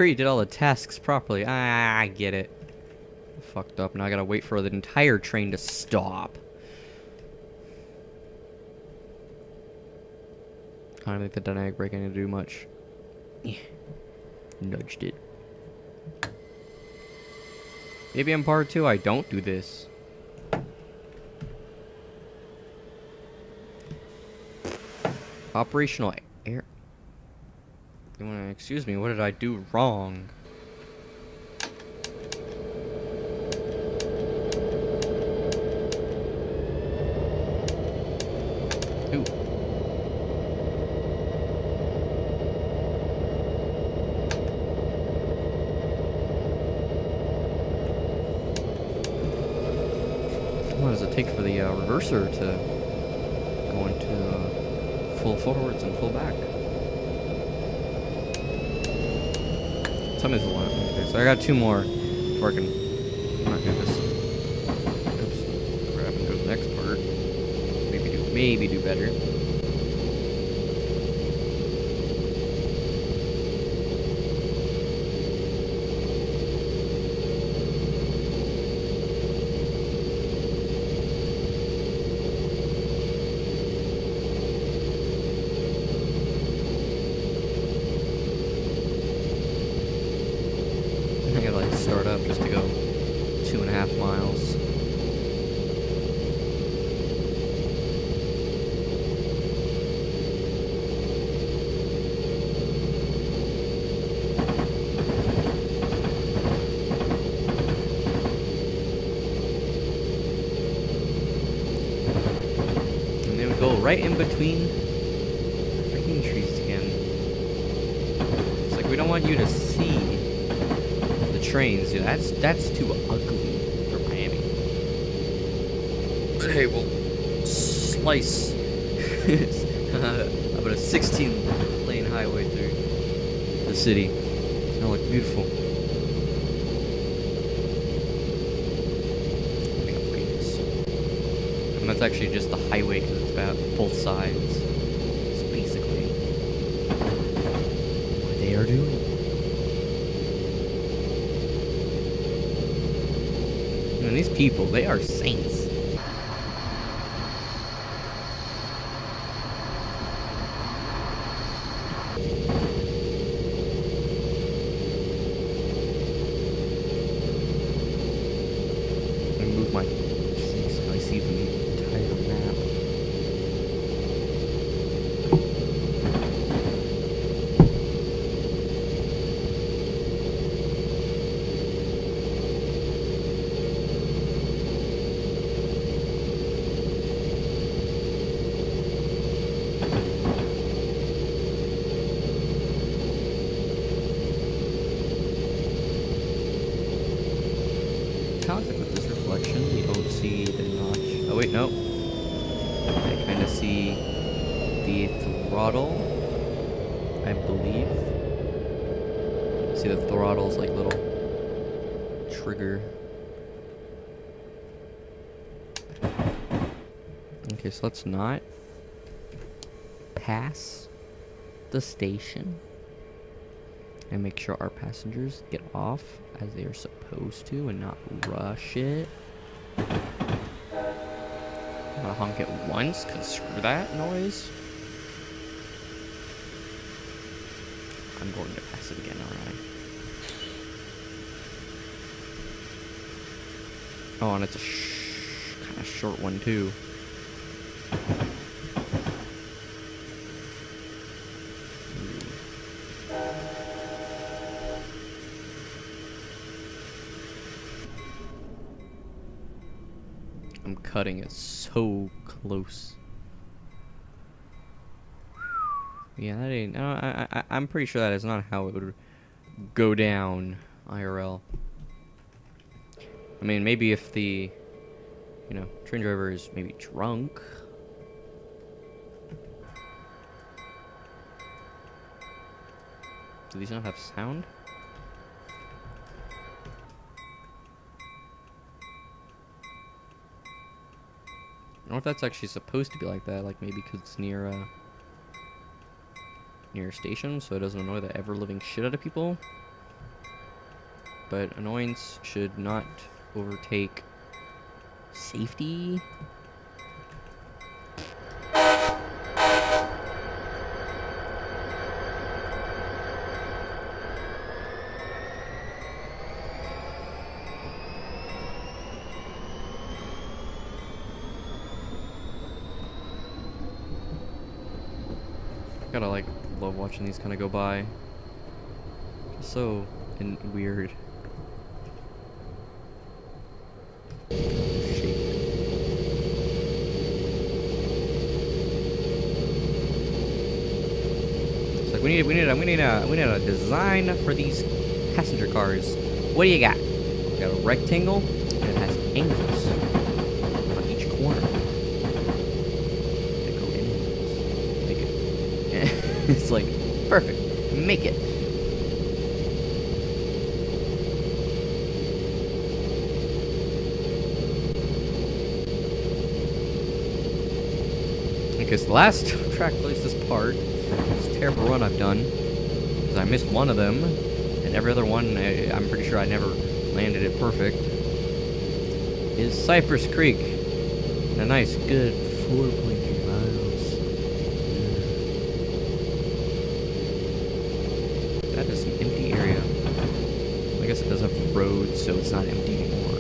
You did all the tasks properly. Ah, I get it. Fucked up. Now I gotta wait for the entire train to stop. I don't think the dynamic braking didn't do much. Yeah. Nudged it. Maybe in part two I don't do this. Operational excuse me? What did I do wrong? What does it take for the uh, reverser to go into uh, full forwards and full back? Tell me the one. Okay, so I got two more before I can not do this. Oops. Grab and go to the next part. Maybe do maybe do better. that's too ugly for Miami. But hey, we'll slice *laughs* about a 16 lane highway through the city. People, they are saints. Let me move my keys so I see the entire map. How is it with this reflection? You don't see the notch. Oh wait, no. I kind of see the throttle. I believe. See the throttle's like little trigger. Let's not pass the station and make sure our passengers get off as they are supposed to and not rush it. I'm gonna honk it once, cause screw that noise. I'm going to pass it again, aren't Oh, and it's a kind of short one too. Cutting it so close. Yeah, that ain't. Uh, no, I, I, I'm pretty sure that is not how it would go down IRL. I mean, maybe if the, you know, train driver is maybe drunk. Do these not have sound? Don't know if that's actually supposed to be like that, like maybe because it's near a near a station, so it doesn't annoy the ever living shit out of people. But annoyance should not overtake safety. Gotta like love watching these kind of go by. So in weird. It's like we need we need a, we need a we need a design for these passenger cars. What do you got? We got a rectangle and it has angles on each corner. Go. Make it. *laughs* it's like perfect. Make it. Because the last *laughs* track plays this part, this terrible run I've done, because I missed one of them, and every other one I, I'm pretty sure I never landed it perfect, is Cypress Creek. A nice, good 4.3 miles. Yeah. That is an empty area. I guess it does have roads, so it's not empty anymore.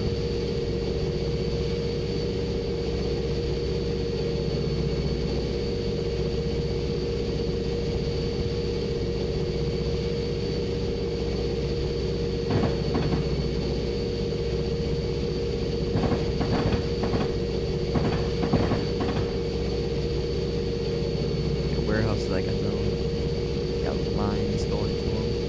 The warehouses I got them. Got lines going to them.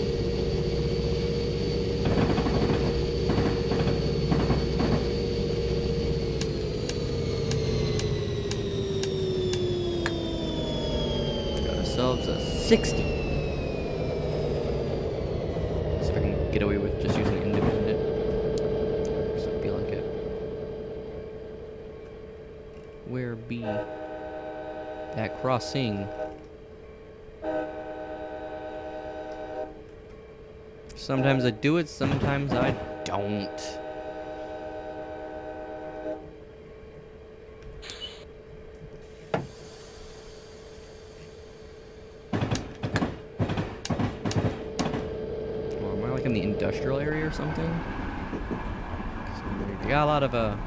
ourselves a 60. See if I can get away with just using independent. Does it feel like it? Where be that crossing? Sometimes I do it, sometimes I don't. Or am I like in the industrial area or something? They got a lot of uh,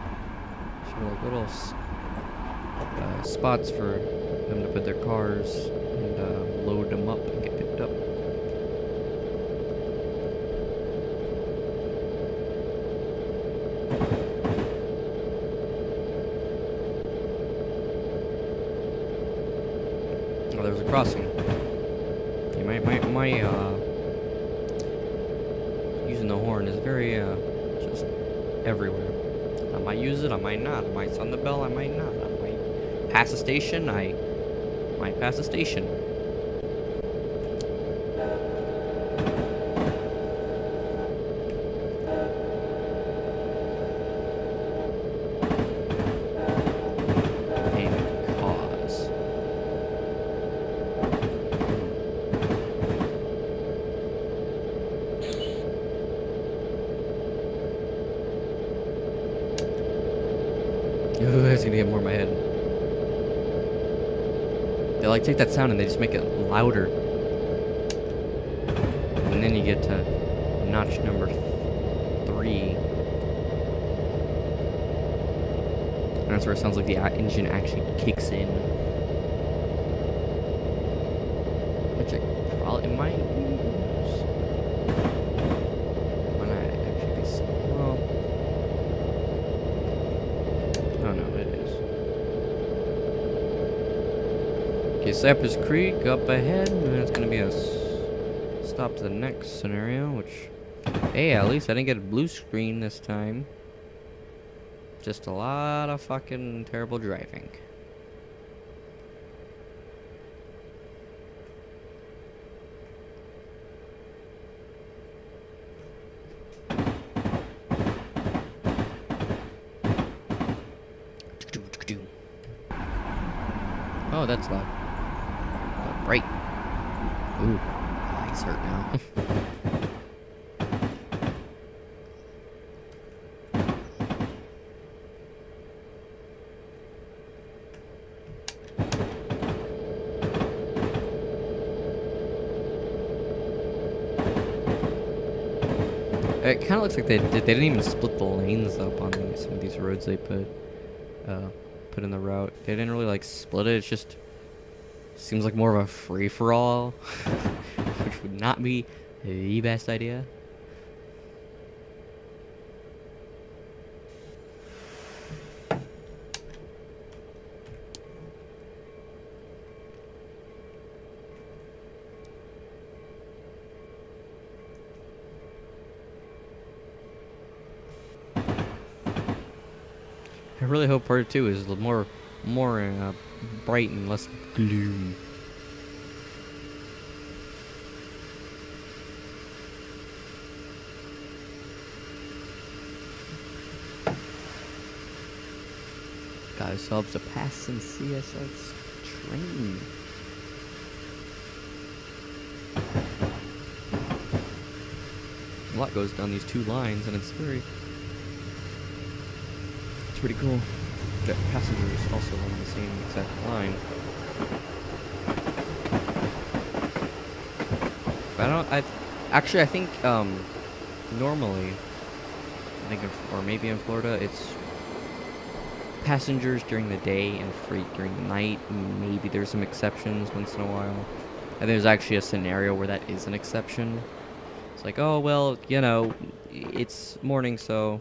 little uh, spots for them to put their cars and uh, load them up and get picked up. Oh, there was a crossing. My my my uh, using the horn is very uh, just everywhere. I might use it, I might not. I might sound the bell, I might not. I might pass a station, I pass a station. And cause. Ooh, that's gonna get more in my head. They like take that sound and they just make it louder. And then you get to notch number th- three. And that's where it sounds like the engine actually kicks in. Which I probably. Might not actually be s- well. Oh no, it is. Okay, Cypress Creek up ahead, and it's gonna be a stop to the next scenario, which, hey, at least I didn't get a blue screen this time. Just a lot of fucking terrible driving. Oh, that's loud. Uh, Right. Ooh, my eyes hurt now. It kind of looks like they they didn't even split the lanes up on these, some of these roads they put uh, put in the route. They didn't really like split it. It's just seems like more of a free for all, *laughs* which would not be the best idea. Part two is more more uh, bright and less gloom. Got ourselves a passing CSX train. A lot goes down these two lines, and it's very it's pretty cool that passengers also on the same exact line. I don't. I actually I think um normally I think in, or maybe in Florida it's passengers during the day and freight during the night. Maybe there's some exceptions once in a while. And there's actually a scenario where that is an exception. It's like, oh well, you know, it's morning, so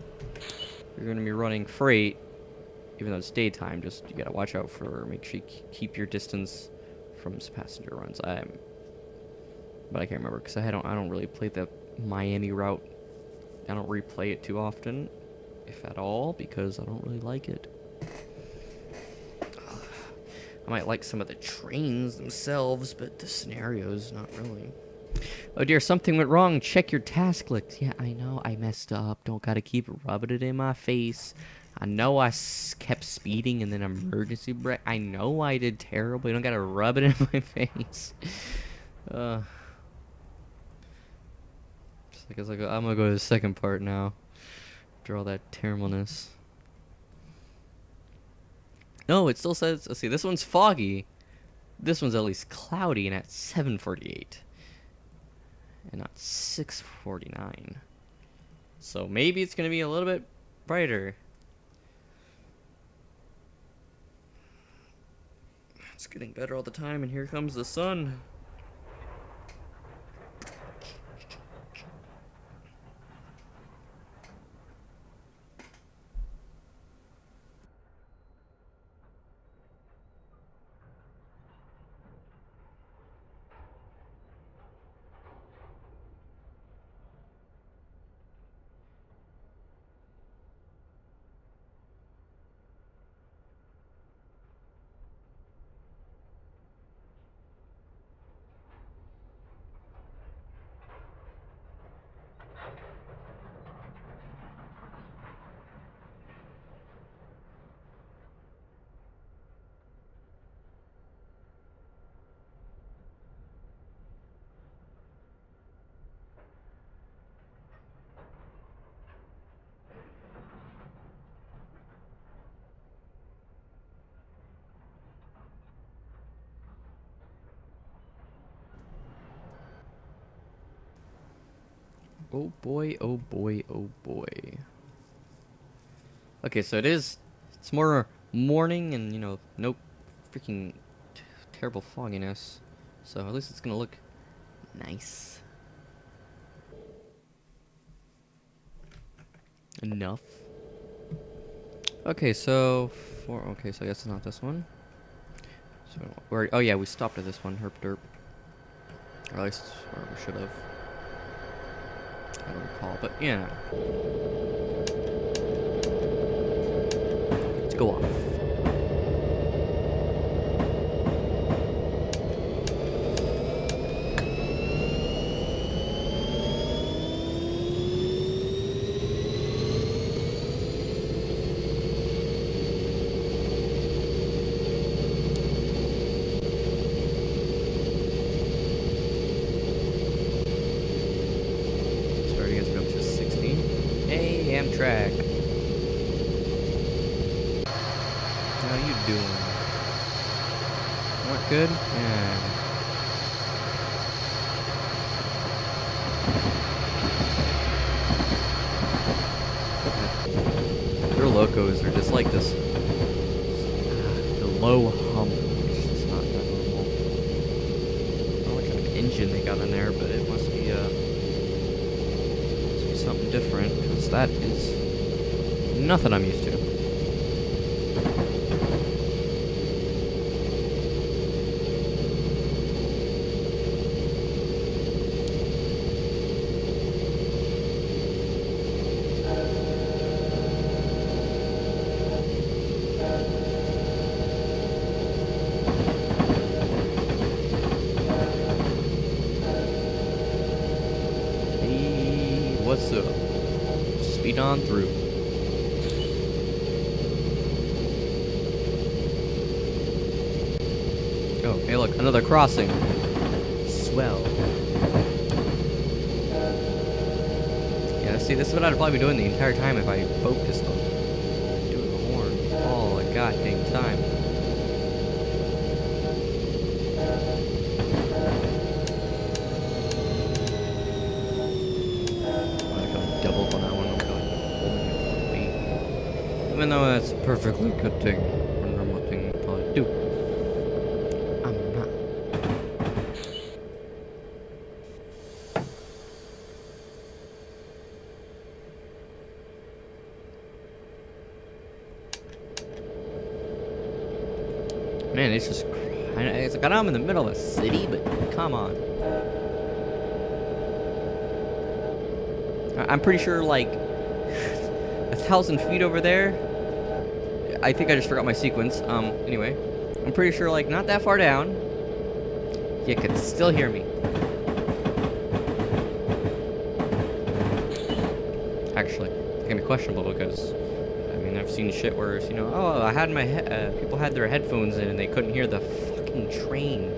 you're gonna be running freight, even though it's daytime. Just you gotta watch out for, make sure you keep your distance from passenger runs. I, but I can't remember because I don't, I don't really play the Miami route. I don't replay it too often, if at all, because I don't really like it. *sighs* I might like some of the trains themselves, but the scenarios, not really. Oh dear, something went wrong. Check your task list. Yeah, I know I messed up. Don't gotta keep rubbing it in my face. I know I kept speeding and then emergency brake. I know I did terrible. You don't gotta rub it in *laughs* my face. Uh, I guess I'm gonna go to the second part now. After all that terribleness. No, it still says. Let's see. This one's foggy. This one's at least cloudy and at 7:48, and not 6:49. So maybe it's gonna be a little bit brighter. It's getting better all the time, and here comes the sun. Oh boy, oh boy, oh boy. Okay, so it is, it's more morning and, you know, no freaking terrible fogginess. So at least it's gonna look nice. Enough. Okay, so, for, okay, so I guess it's not this one. So, where, oh yeah, we stopped at this one, herp derp. Or at least, or we should have. I don't recall, but yeah. Let's go off. Starting as up to 16. Hey, Amtrak. How you doing? What good? Yeah. Their locos are just like this. ah, The low hum. It's just not that normal. I don't know what kind of engine they got in there, but it must be uh must be something different, because that is nothing I'm used to. Hey, what's up? Speed on through. Oh, hey look, another crossing. Swell. Yeah, see, this is what I'd probably be doing the entire time if I focused on doing the horn oh, all the goddamn time. I'm double on that one. Even though that's a perfectly good thing, a normal thing to probably do. I'm not. Man, it's just. I know, it's like I know I'm in the middle of a city, but come on. I'm pretty sure, like, *sighs* a thousand feet over there. I think I just forgot my sequence. Um, anyway, I'm pretty sure, like, not that far down, you could still hear me. Actually, it's gonna be questionable because, I mean, I've seen shit where, you know, oh, I had my, uh, people had their headphones in and they couldn't hear the fucking train.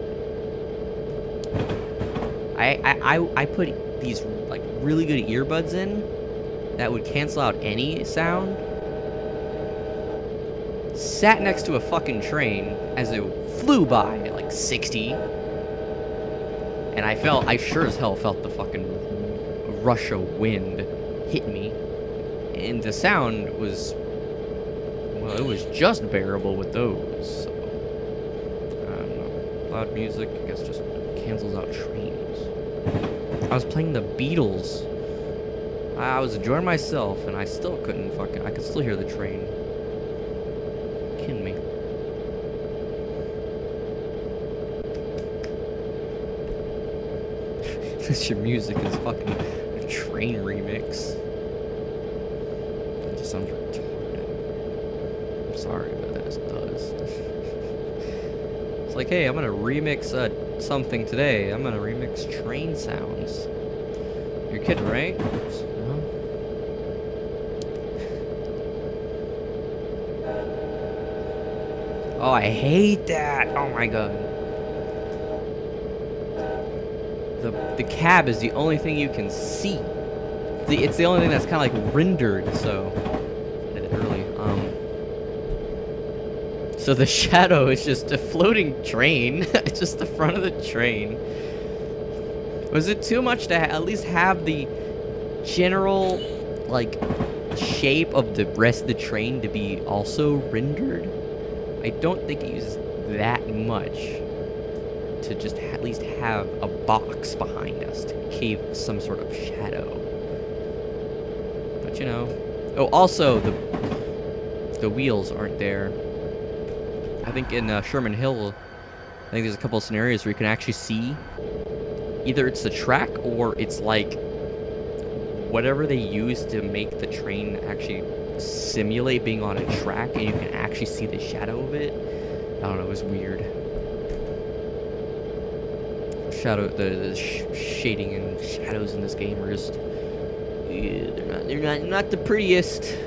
I, I, I, I put these, like, really good earbuds in that would cancel out any sound. Sat next to a fucking train as it flew by at like 60. And I felt, I sure as hell felt the fucking rush of wind hit me. And the sound was, well, it was just bearable with those. So, I don't know. Loud music, I guess, just cancels out trains. I was playing the Beatles. I was enjoying myself, and I still couldn't fucking. I could still hear the train. Kidding me. *laughs* this your music is fucking a train remix. It just sounds retarded. I'm sorry, but that just does. it's like, hey, I'm gonna remix uh, something today. I'm gonna remix train sounds. You're kidding, right? No? Oh, I hate that. Oh my god. The the cab is the only thing you can see. The, it's the only thing that's kind of like rendered, so I did it early. Um So the *laughs* shadow is just a floating train. it's *laughs* just the front of the train. Was it too much to at least have the general like shape of the rest of the train to be also rendered? I don't think it uses that much to just at least have a box behind us to cave some sort of shadow. But you know. Oh, also the the wheels aren't there. I think in uh, Sherman Hill, I think there's a couple of scenarios where you can actually see either it's the track or it's like whatever they use to make the train actually simulate being on a track and you can actually see the shadow of it. I don't know, it was weird. Shadow, the, the sh shading and shadows in this game are just, yeah, they're not, they're not, not the prettiest.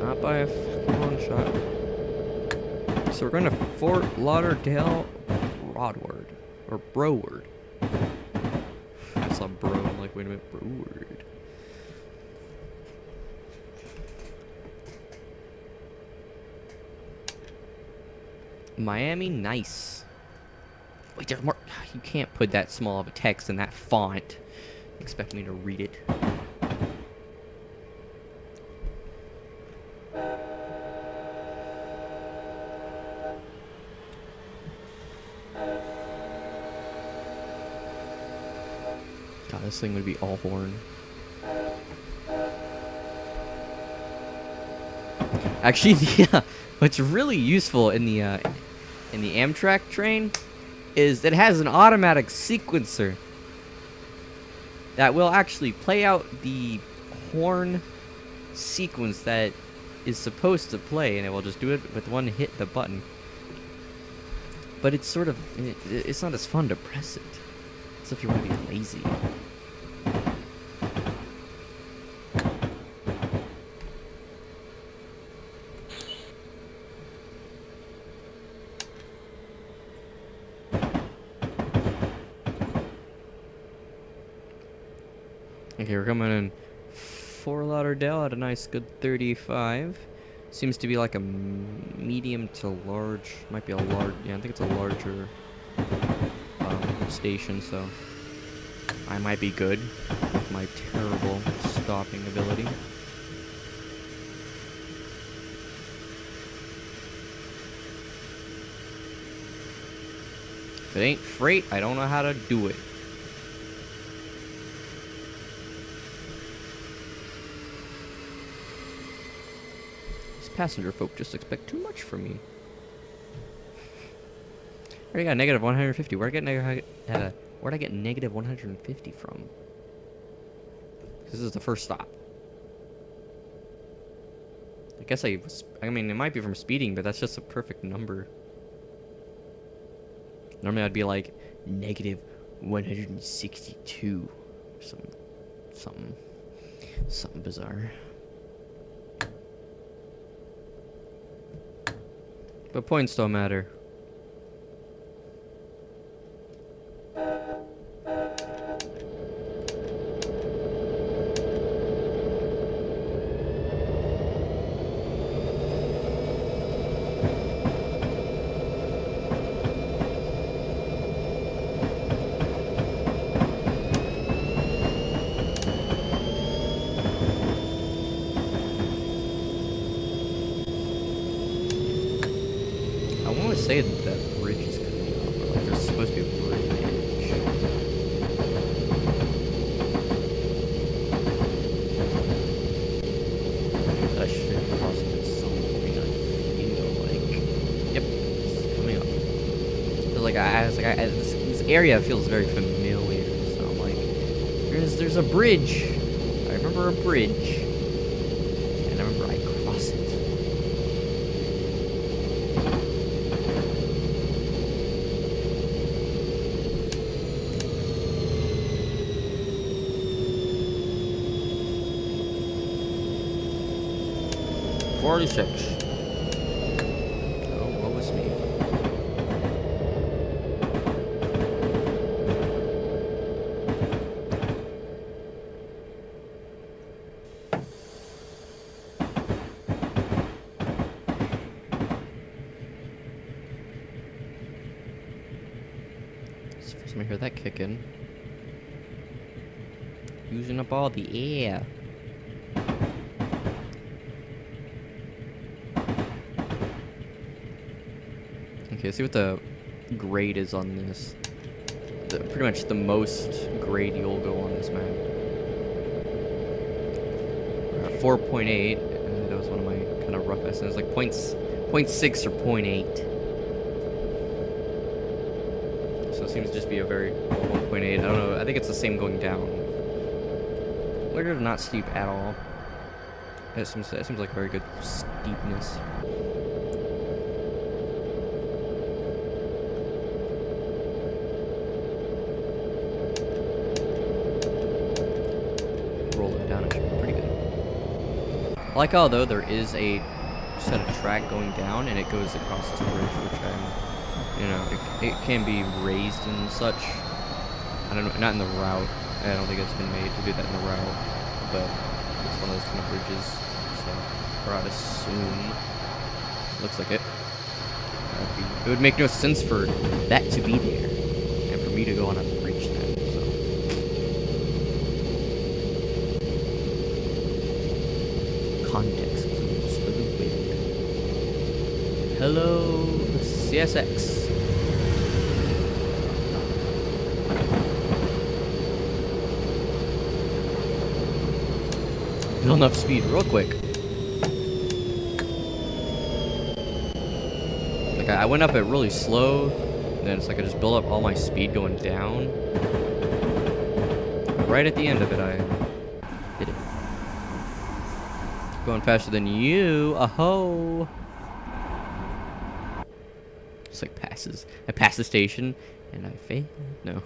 Not by a long shot. So we're going to Fort Lauderdale, Broadward, or Broward. I saw bro, I'm like, wait a minute, Broward. Miami, nice. Wait, there's more. You can't put that small of a text in that font. Expect me to read it. God, thing would be all horn. Actually, *laughs* yeah, what's really useful in the uh, in the Amtrak train is it has an automatic sequencer that will actually play out the horn sequence that is supposed to play, and it will just do it with one hit the button. But it's sort of it, it's not as fun to press it. It's if you want to be lazy. Okay, we're coming in Fort Good 35. Seems to be like a medium to large, might be a large, yeah, I think it's a larger um, station, so I might be good with my terrible stopping ability. If it ain't freight, I don't know how to do it. Passenger folk just expect too much from me. I already got negative 150. Where'd I get negative? Uh, where'd I get negative 150 from? This is the first stop. I guess I was, I mean, it might be from speeding, but that's just a perfect number. Normally I'd be like negative 162 some something something bizarre. But points don't matter. I want to say that that bridge is coming up. or, Like there's supposed to be a bridge. That I should cross it at some point. I feel like. Yep, it's coming up. Feels like I, I was like, I, I- this, this area feels very familiar. So I'm like, there's there's a bridge. I remember a bridge. And I remember I cross it. Forty-six. Oh, what was me? It's the first time I hear that kicking. Using up the air. Okay, see what the grade is on this. The, pretty much the most grade you'll go on this map. Uh, 4.8. Uh, that was one of my kind of rough estimates. Like points, 0.6 or 0.8. So it seems to just be a very 1.8. I don't know. I think it's the same going down. We're not steep at all. It seems, it seems like very good steepness. roll it down, it pretty good. I like how though there is a set of track going down and it goes across this bridge, which I'm, you know, it, it can be raised and such. I don't know, not in the route. I don't think it's been made to do that in a row, but it's one of those kind of bridges. So, or I'd assume, looks like it. Be, it would make no sense for that to be there, and for me to go on a bridge then. So. context clues for the win. Hello, CSX. Building up speed real quick. Like I went up it really slow, then it's like I just built up all my speed going down. Right at the end of it, I did it. Going faster than you. Aho. Just like passes. I pass the station and I fail. No.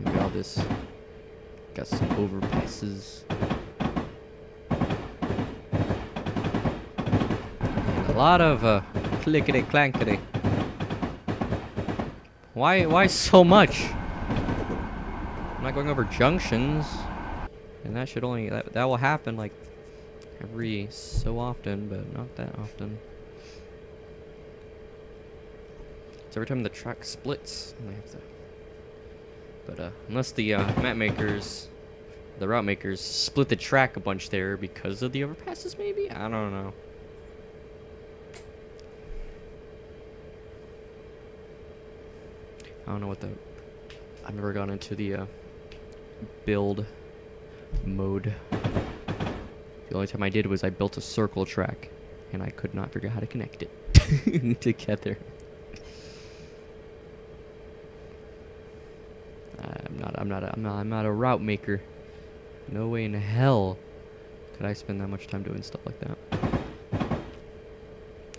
Maybe all this. Got some overpasses. And a lot of uh, clickety clankety. Why? Why so much? I'm not going over junctions. And that should only, that, that will happen like every so often, but not that often. So every time the track splits, have to. But uh, unless the uh, map makers, the route makers split the track a bunch there because of the overpasses, maybe? I don't know. I don't know what the. I've never gone into the uh, build mode. The only time I did was I built a circle track, and I could not figure out how to connect it *laughs* together. I'm not. I'm not. A, I'm not. I'm not a route maker. No way in hell could I spend that much time doing stuff like that.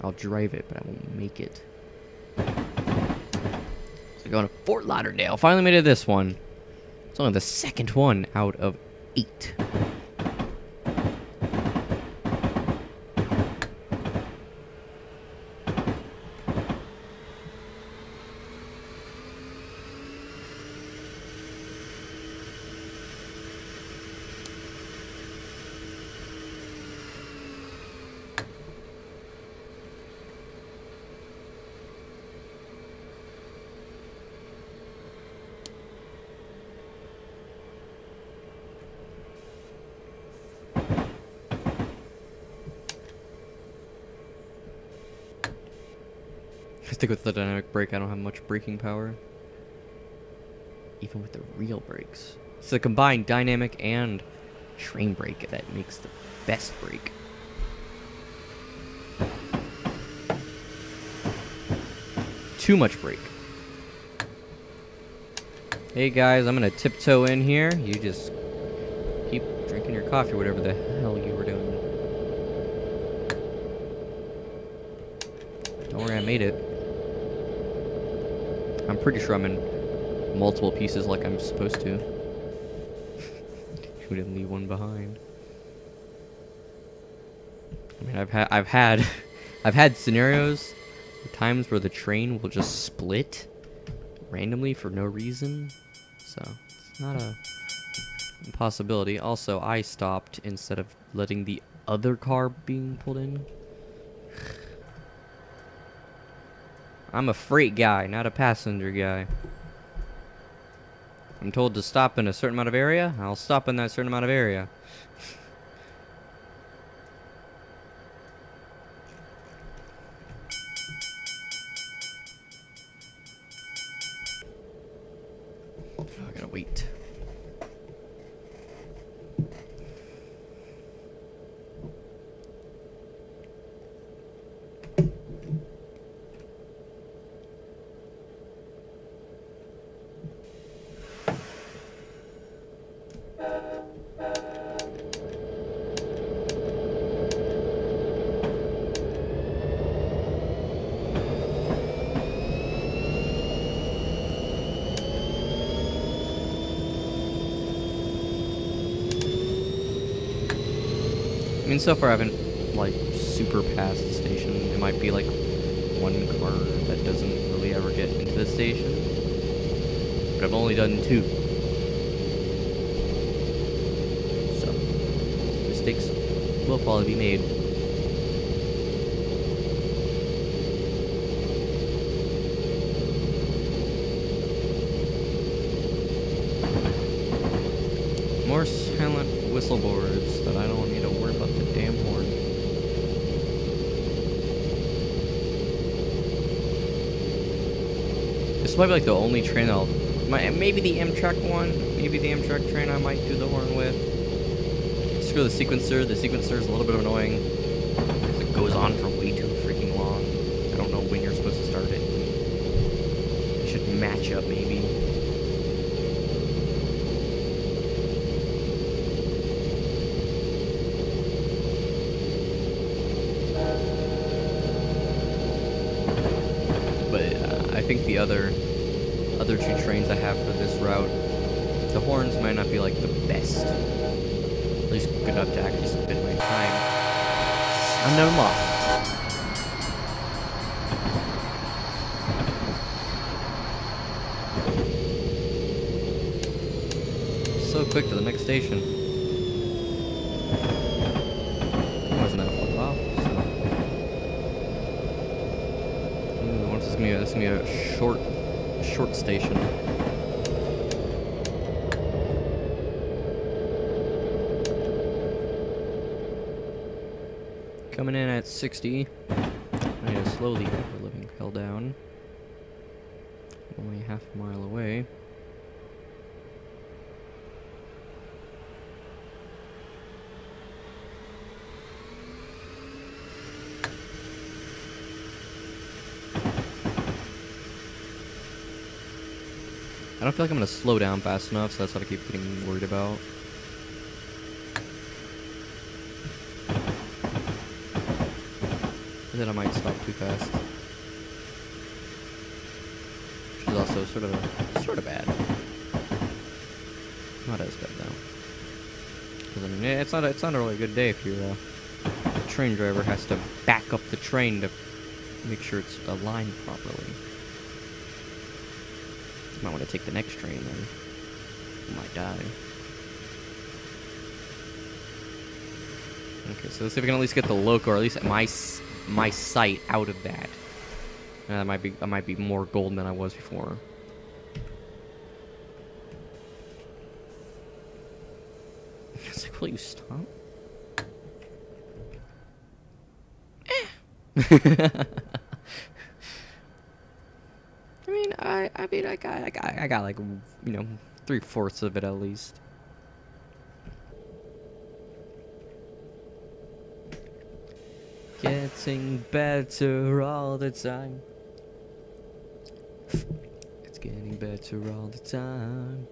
I'll drive it, but I won't make it. So going to Fort Lauderdale. Finally made it this one. It's only the second one out of eight. I think with the dynamic brake, I don't have much braking power. Even with the real brakes. It's the combined dynamic and train brake that makes the best brake. Too much brake. Hey guys, I'm gonna tiptoe in here. You just keep drinking your coffee whatever the hell you were doing. Don't worry, I made it. Pretty sure I'm in multiple pieces like I'm supposed to. we didn't leave one behind. I mean, I've had, I've had, *laughs* I've had scenarios, times where the train will just split randomly for no reason. So it's not a possibility. Also, I stopped instead of letting the other car being pulled in. I'm a freight guy, not a passenger guy. I'm told to stop in a certain amount of area, I'll stop in that certain amount of area. *laughs* I gotta wait. I mean, so far I haven't, like, super passed the station. It might be, like, one car that doesn't really ever get into the station. But I've only done two. So, mistakes will probably be made. More silent whistleboards that I don't need to worry about the damn horn. Might be like the only train I'll... My, maybe the Amtrak one. Maybe the Amtrak train I might do the horn with. Screw the sequencer. The sequencer is a little bit annoying. It goes on for way too freaking long. I don't know when you're supposed to start it. It should match up maybe. but uh, I think the other other two trains I have for this route, the horns might not be like the best. At least good enough to actually spend my time. Unknown loss. So quick to the next station. Wasn't that far off, so. Ooh, what's this gonna be? This is gonna be a short, short station. Coming in at 60. I need to slowly get the living hell down. Only half a mile away. I don't feel like I'm gonna slow down fast enough, so that's what I keep getting worried about. I might stop too fast. Which is also sort of a, sort of bad. Not as bad though. Because I mean, it's not it's not a really good day if your uh, train driver has to back up the train to make sure it's aligned properly. You might want to take the next train then. You might die. Okay, so let's see if we can at least get the loco, or at least my my sight out of that. Uh, that might be I might be more golden than I was before. *laughs* It's like, will you stop? *laughs* I mean, I I mean, I got I got I got like you know three fourths of it at least. Getting better all the time. It's getting better all the time.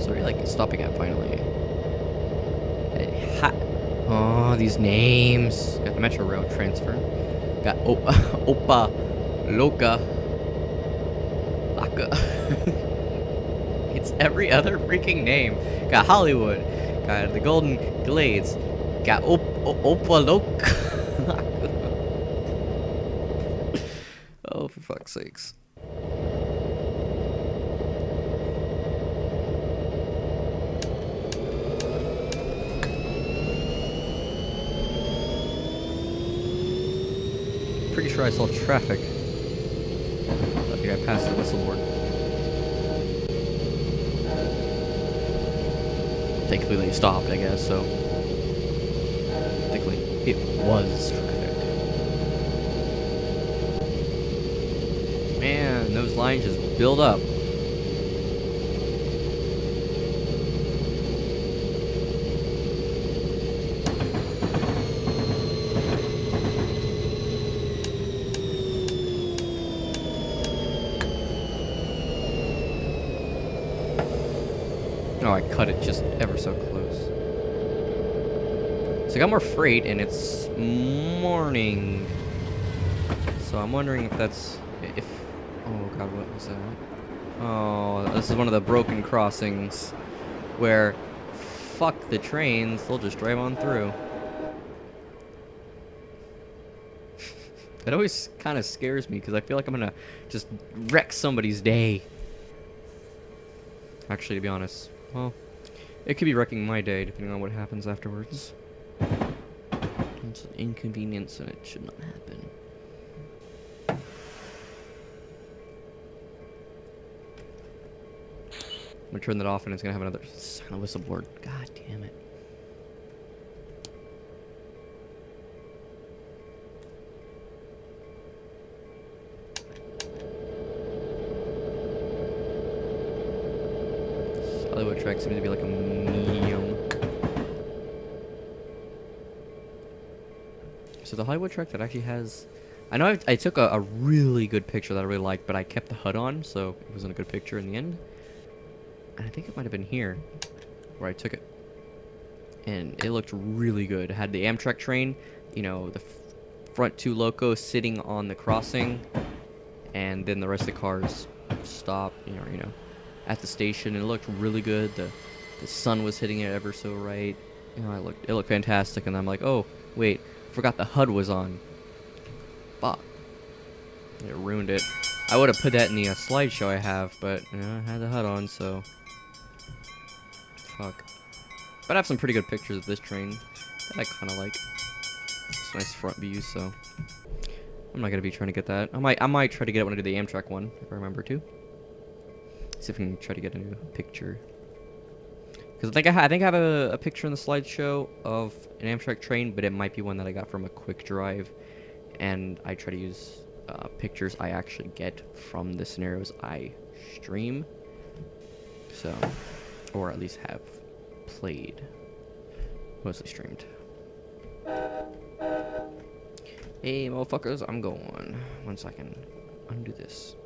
So we're like stopping at finally. Hey, ha- oh, these names. Got the Metro Rail transfer. Got Opa, *laughs* Opa, Loca, Laka. *laughs* it's every other freaking name. Got Hollywood. Got the Golden Glades. Got Op- Opa Loca. *laughs* oh, for fuck's sakes. Pretty sure I saw traffic. I think I passed the whistle board. Thankfully they stopped, I guess, so. Thankfully it was traffic. Man, those lines just build up. Oh, I cut it just ever so close. So I got more freight, and it's morning. So I'm wondering if that's if. Oh God, what was that? Oh, this is one of the broken crossings, where, fuck the trains, they'll just drive on through. *laughs* That always kind of scares me because I feel like I'm gonna just wreck somebody's day. Actually, to be honest, well, it could be wrecking my day depending on what happens afterwards. It's an inconvenience and it should not happen. I'm gonna turn that off and it's gonna have another whistle board. God damn it. Hollywood track seems to be like a medium. So the Hollywood track that actually has, I know I, I took a, a really good picture that I really liked, but I kept the HUD on, so it wasn't a good picture in the end. And I think it might have been here where I took it, and it looked really good. It had the Amtrak train, you know, the front two locos sitting on the crossing, and then the rest of the cars stop, you know, you know, at the station. And it looked really good. The the sun was hitting it ever so right. You know, it looked it looked fantastic. And I'm like, oh wait, forgot the HUD was on. Fuck. It ruined it. I would have put that in the uh, slideshow I have, but you know, I had the HUD on, so fuck. But I have some pretty good pictures of this train that I kind of like. It's a nice front view, so I'm not gonna be trying to get that. I might I might try to get it when I do the Amtrak one, if I remember to. See if we can try to get a new picture. Because I think I, I think I have a, a picture in the slideshow of an Amtrak train, but it might be one that I got from a quick drive, and I try to use uh, pictures I actually get from the scenarios I stream. So, or at least have played, mostly streamed. Hey, motherfuckers, I'm going. One second. Undo this.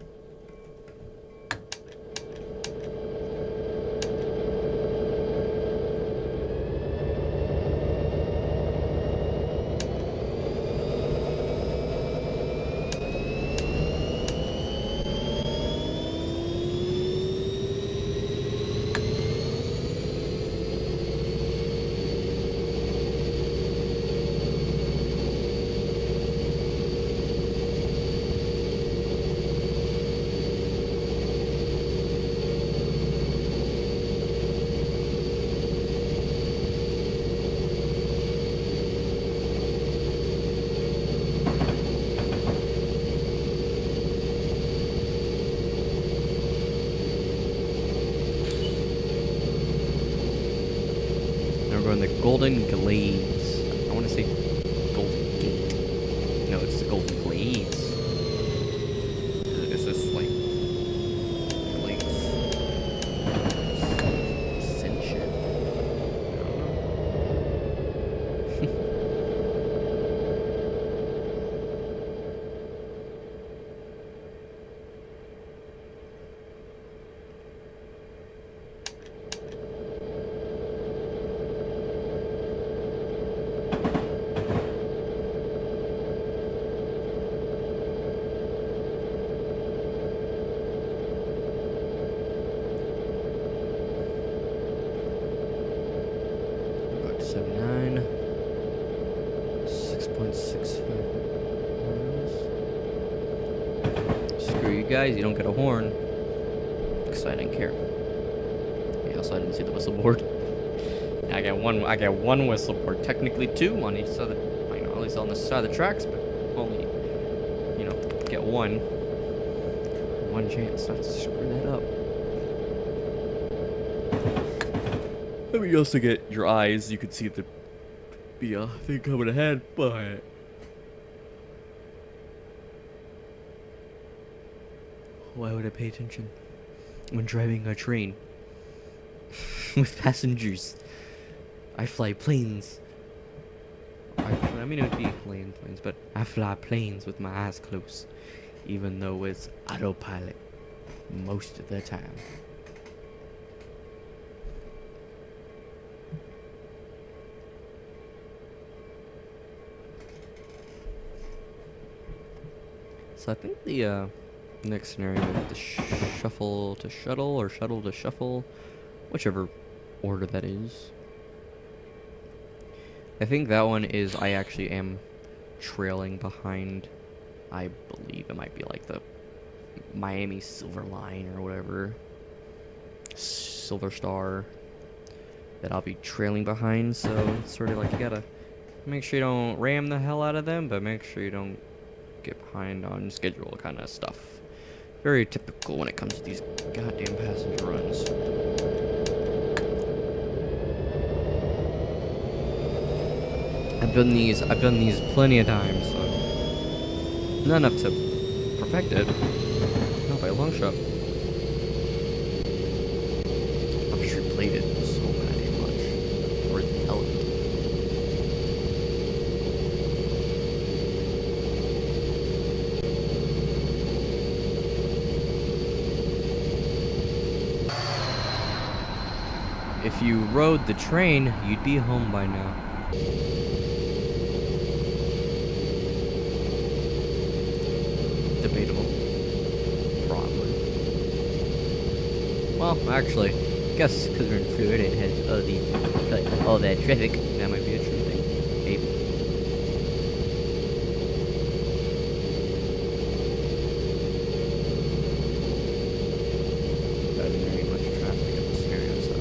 Guys, you don't get a horn. Because I didn't care. Yeah, also I didn't see the whistle board. *laughs* I got one I got one whistle board. Technically two on each side of the I know, at least on the side of the tracks, but only you know, get one. One chance not to screw that up. Mean, you also get your eyes. You could see the be a thing coming ahead, but why would I pay attention when driving a train *laughs* with passengers? I fly planes. I, I mean, it would be land planes, but I fly planes with my eyes closed, even though it's autopilot most of the time. So I think the uh, next scenario the shuffle to shuttle or shuttle to shuffle, whichever order that is. I think that one is I actually am trailing behind. I believe it might be like the Miami Silver Line or whatever. Silver Star. That I'll be trailing behind, so it's sort of like you gotta make sure you don't ram the hell out of them, but make sure you don't get behind on schedule kind of stuff. Very typical when it comes to these goddamn passenger runs. I've done these. I've done these plenty of times. So not enough to perfect it. Not by a long shot. I've just replayed it so goddamn much. Or hell of it. If you rode the train, you'd be home by now. Debatable. Probably. Well, actually, I guess because we're in Florida and has all the all that traffic, that might be a true thing. Maybe. But I didn't very much traffic in this area, so.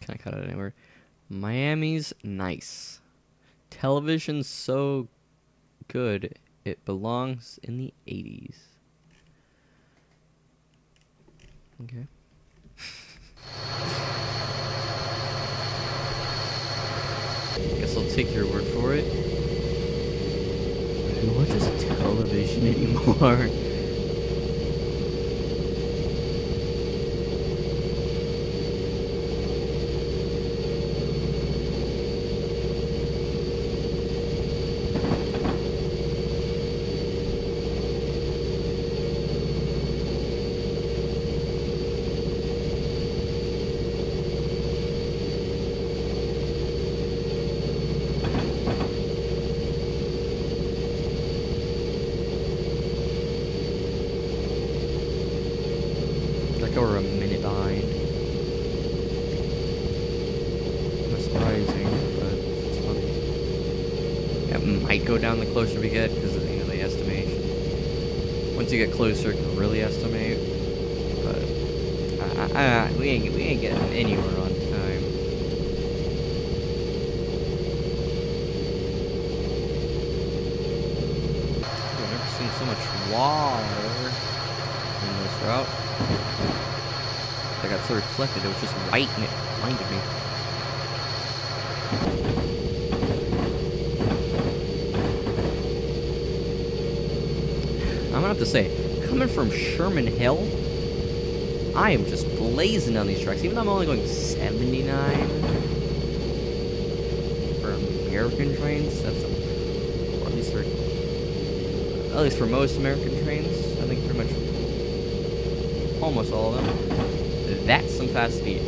Can I cut it anywhere? Miami's nice. Television's so good, it belongs in the 80s. Okay. *laughs* Guess I'll take your word for it. Who watches television anymore? *laughs* Like we're a minute behind. Not surprising, but it's funny. It might go down the closer we get because of you know, the estimation. Once you get closer, can really estimate. But we ain't we ain't getting anywhere on time. I've never seen so much water in this route. I got so reflected, it was just white and it blinded me. Have to say, coming from Sherman Hill, I am just blazing down these tracks, even though I'm only going 79 for American trains. That's a, or at least for at least for most American trains. I think pretty much almost all of them. That's some fast speed.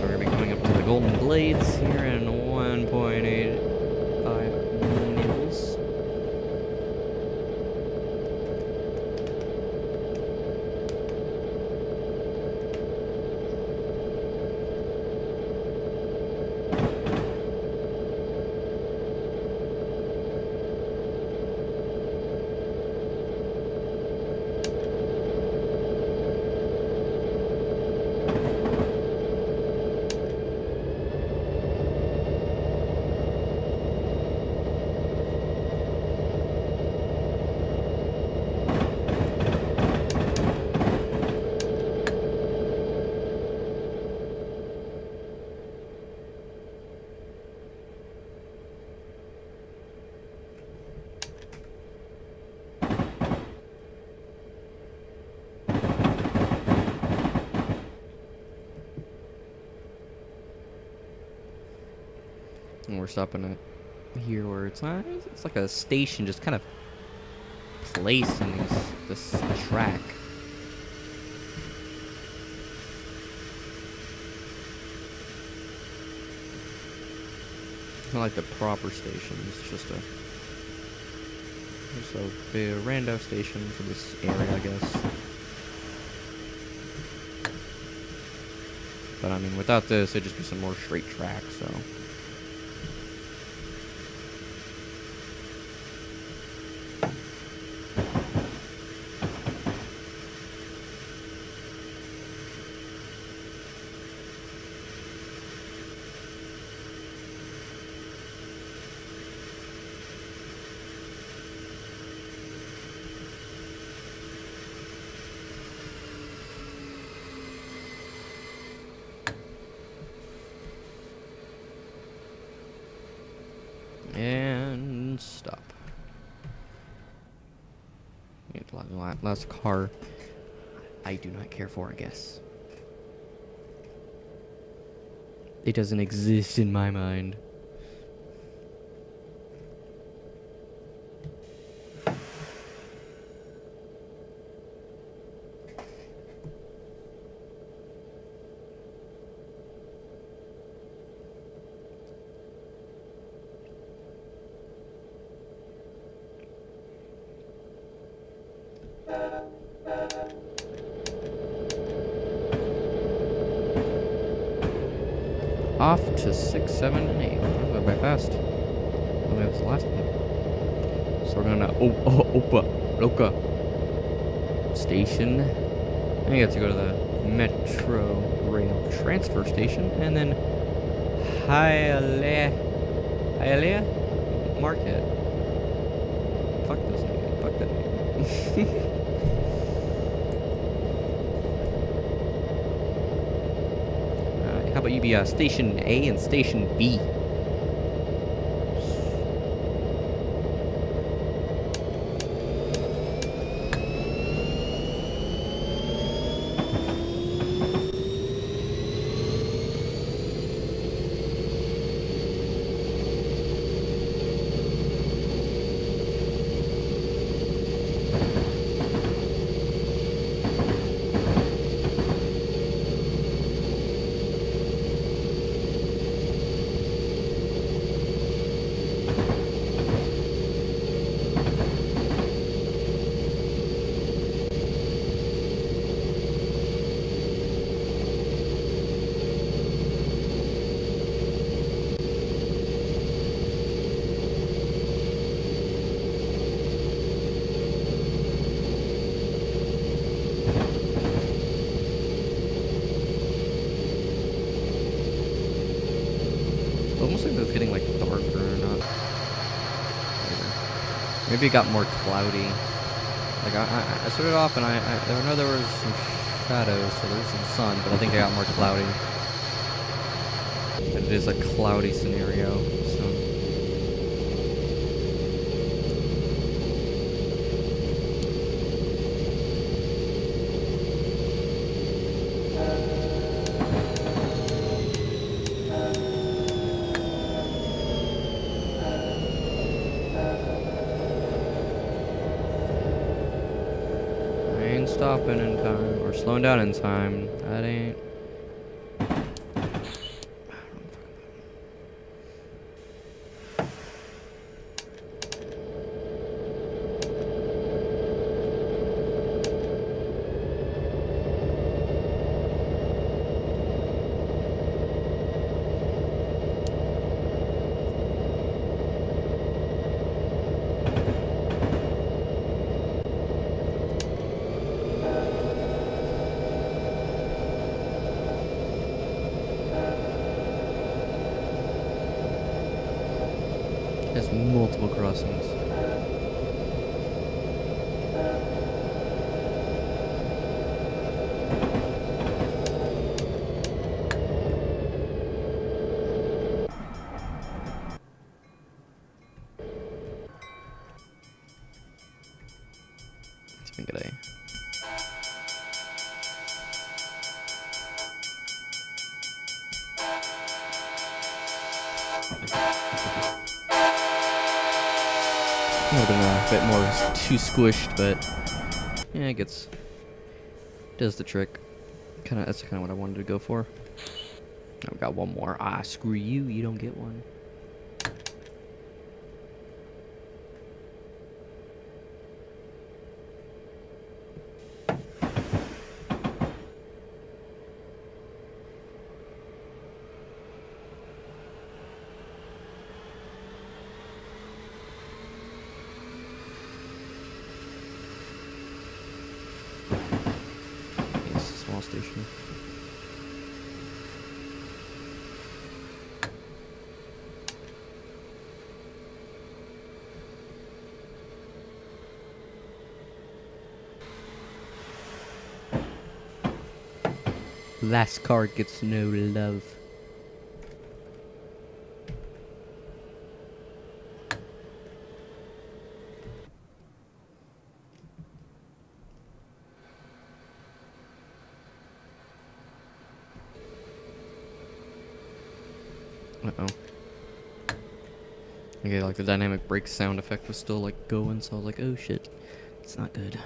We're gonna be coming up to the Golden Glades here in 1.85 mils. And we're stopping at here where it's not, it's like a station just kind of placed in this track. Not like the proper station, it's just a just a rando station for this area, I guess. But I mean, without this, it'd just be some more straight track, so. And stop. It's la- la- Last car I do not care for, I guess. It doesn't exist in my mind. Off to six, seven, and eight. Oh, went by fast. Oh, that was the last one. So we're gonna oh, oh, Opa, Loka station. You have to go to the Metro Rail transfer station, and then Hialeah. Hialeah Market. Fuck this name. Fuck that uh, *laughs* how about you be uh, Station A and Station B? Almost like it's getting like darker or not. Maybe. It got more cloudy. Like I, I, I started off and I, I, I know there was some shadows, so there was some sun, but I think it got more cloudy. It is a cloudy scenario, so. I ain't stopping in time or slowing down in time. That ain't. has multiple crossings. Let's make it A. Would have been a bit more too squished, but yeah, it gets does the trick. Kind of that's kind of what I wanted to go for. I've got one more. Ah, screw you! You don't get one. It's a small station. Last card gets no love. Uh oh. Okay, like the dynamic brake sound effect was still like going, so I was like, oh shit, it's not good.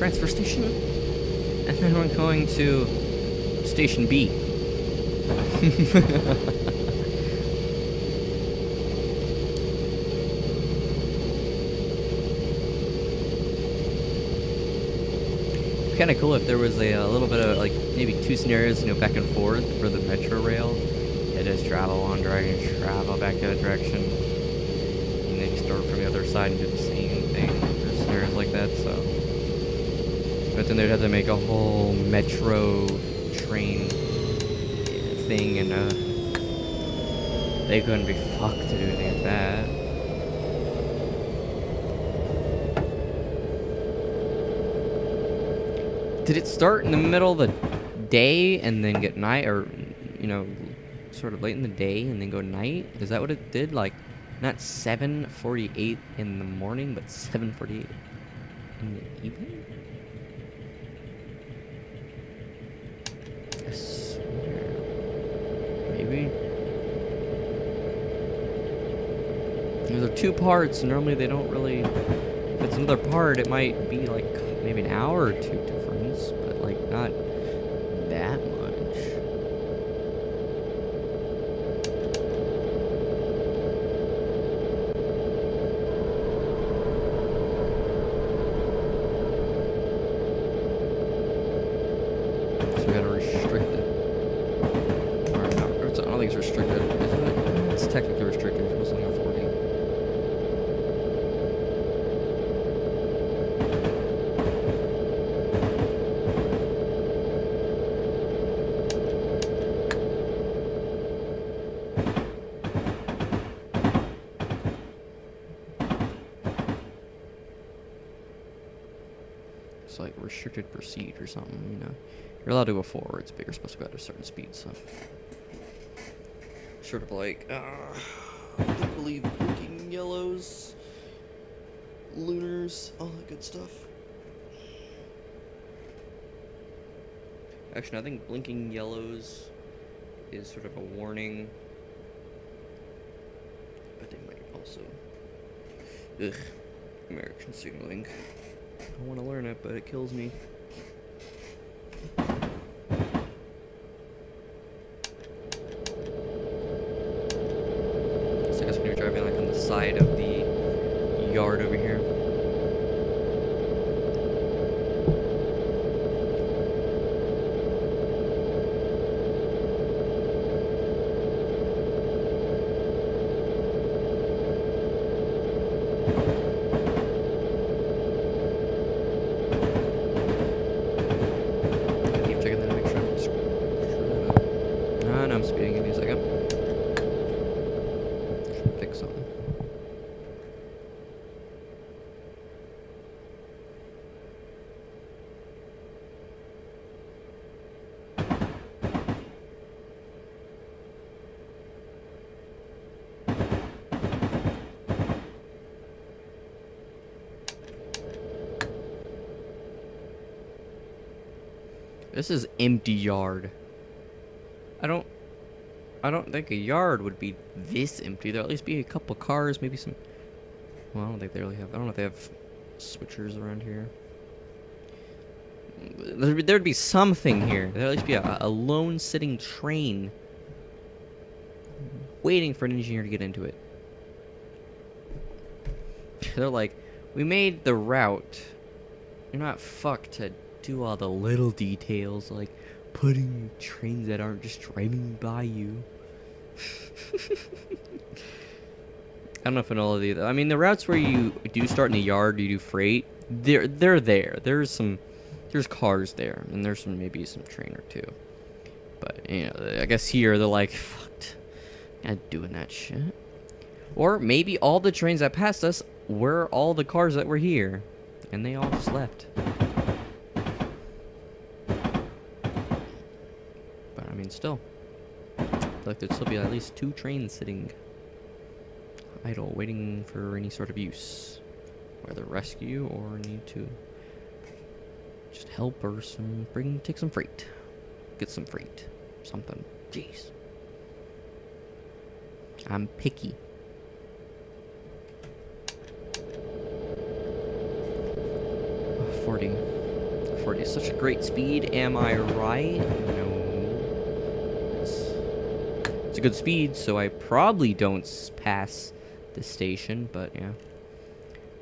Transfer station, and then we're going to station B. *laughs* kind of cool if there was a, a, little bit of like maybe two scenarios, you know, back and forth for the metro rail. It just travel one direction, travel back the other direction, next start from the other side and do the same thing. There's scenarios like that, so. But then they'd have to make a whole metro train thing, and uh, they couldn't be fucked to do anything like that. did it start in the middle of the day and then get night or you know sort of late in the day and then go night? Is that what it did? Like not 7:48 in the morning but 7:48 in the evening I swear maybe there are two parts. Normally they don't really if it's another part it might be like maybe an hour or two not that much. So we gotta restrict it. Or not, I don't think it's restricted, isn't it? It's technically restricted. restricted proceed or something, you know. You're allowed to go forwards, but you're supposed to go at a certain speed, so. Sort of like, uh, I believe blinking yellows, lunars, all that good stuff. Actually, I think blinking yellows is sort of a warning. But they might also. Ugh. American signaling. I want to learn it, but it kills me. So I guess when you're driving like on the side of the yard over here. This is empty yard. I don't I don't think a yard would be this empty. There'll at least be a couple cars, maybe some well, I don't think they really have I don't know if they have switchers around here. There'd, there'd be something here. There'd at least be a, a lone sitting train waiting for an engineer to get into it. *laughs* They're like, we made the route. You're not fucked to do all the little details like putting trains that aren't just driving by you. *laughs* I don't know if in all of the I mean the routes where you do start in the yard, you do freight, they're they're there. There's some there's cars there, and there's some maybe some train or two. But you know, I guess here they're like, fucked. Not doing that shit. Or maybe all the trains that passed us were all the cars that were here. And they all just left. Still. Like there'd still be at least two trains sitting idle, waiting for any sort of use. Whether rescue or need to just help or some bring take some freight. Get some freight. Something. Jeez. I'm picky. 40. 40 is such a great speed. Am I right? No. A good speed, so I probably don't pass the station, but yeah.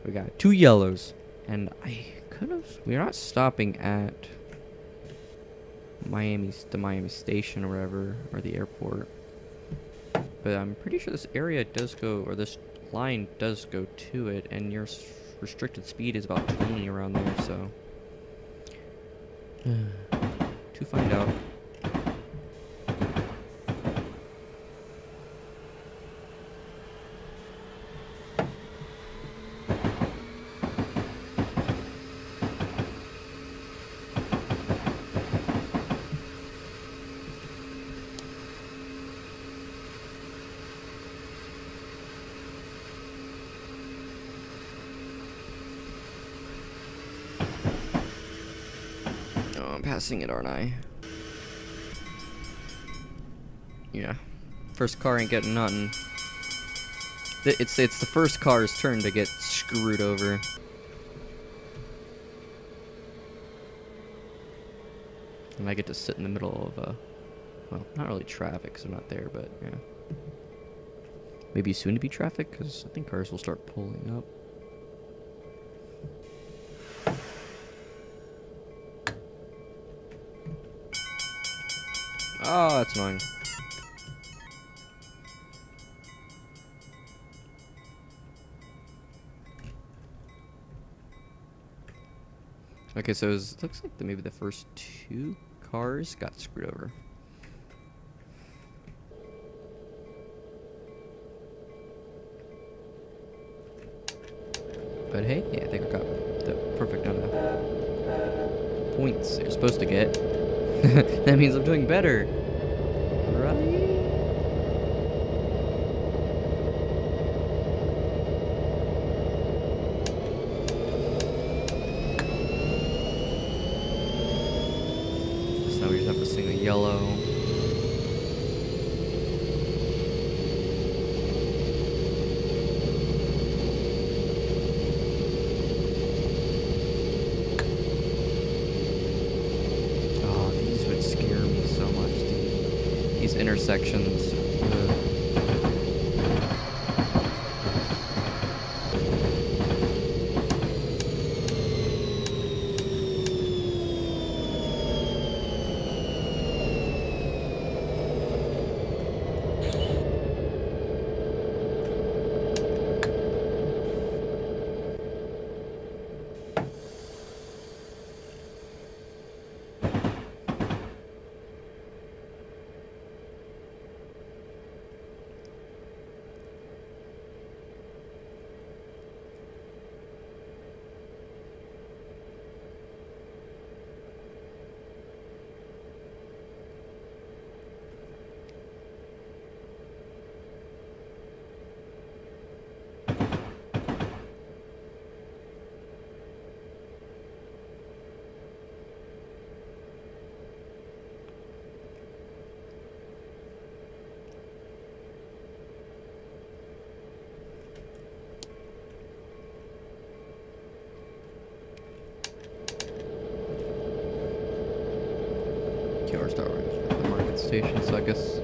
We got two yellows. And I could have. We're not stopping at Miami, the Miami station or whatever, or the airport. But I'm pretty sure this area does go, or this line does go to it, and your restricted speed is about 20 around there, so. Hmm. to find out. Oh, it, aren't I? Yeah. First car ain't getting nothing. It's it's the first car's turn to get screwed over. And I get to sit in the middle of uh well, not really traffic 'cause I'm not there, but yeah. Maybe soon to be traffic because I think cars will start pulling up. Oh, that's annoying. Okay, so it looks like the, maybe the first two cars got screwed over. But hey, yeah, I think I got the perfect amount of points you're supposed to get. *laughs* that means I'm doing better. Right? So now we just have to sing the yellow. Oh, these would scare me so much. the- These intersections. Ugh. QR Star Wars at the market station, so I guess.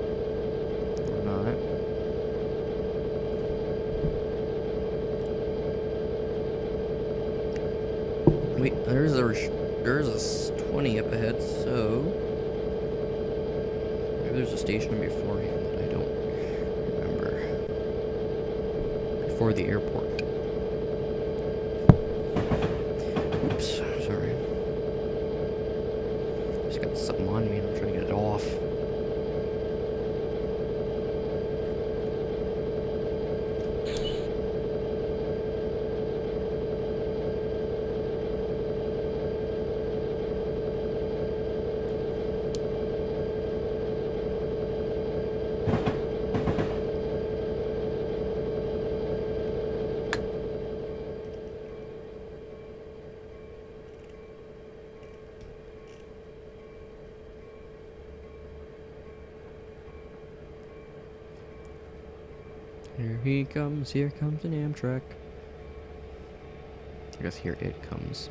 Wait, there's a there's a s- 20 up ahead, so maybe there's a station beforehand that I don't remember. Before the airport. he comes, here comes an Amtrak. I guess here it comes.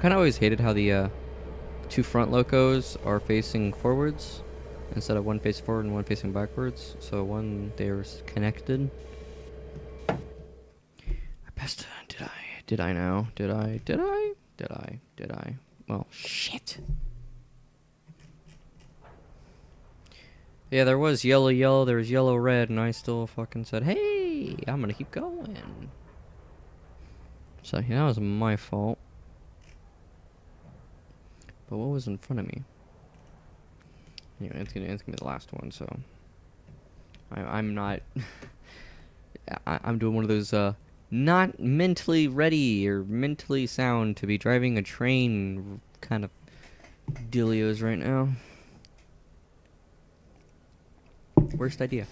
kind of always hated how the uh, two front locos are facing forwards instead of one facing forward and one facing backwards. So one, they're connected. I passed. did I, did I now? Did I, did I, did I, did I? Yeah, there was yellow, yellow, there was yellow, red, and I still fucking said, hey, I'm gonna keep going. So, yeah, that was my fault. But what was in front of me? Anyway, it's gonna, it's gonna be the last one, so. I, I'm not. *laughs* I, I'm doing one of those, uh, not mentally ready or mentally sound to be driving a train kind of dealios right now. Worst idea.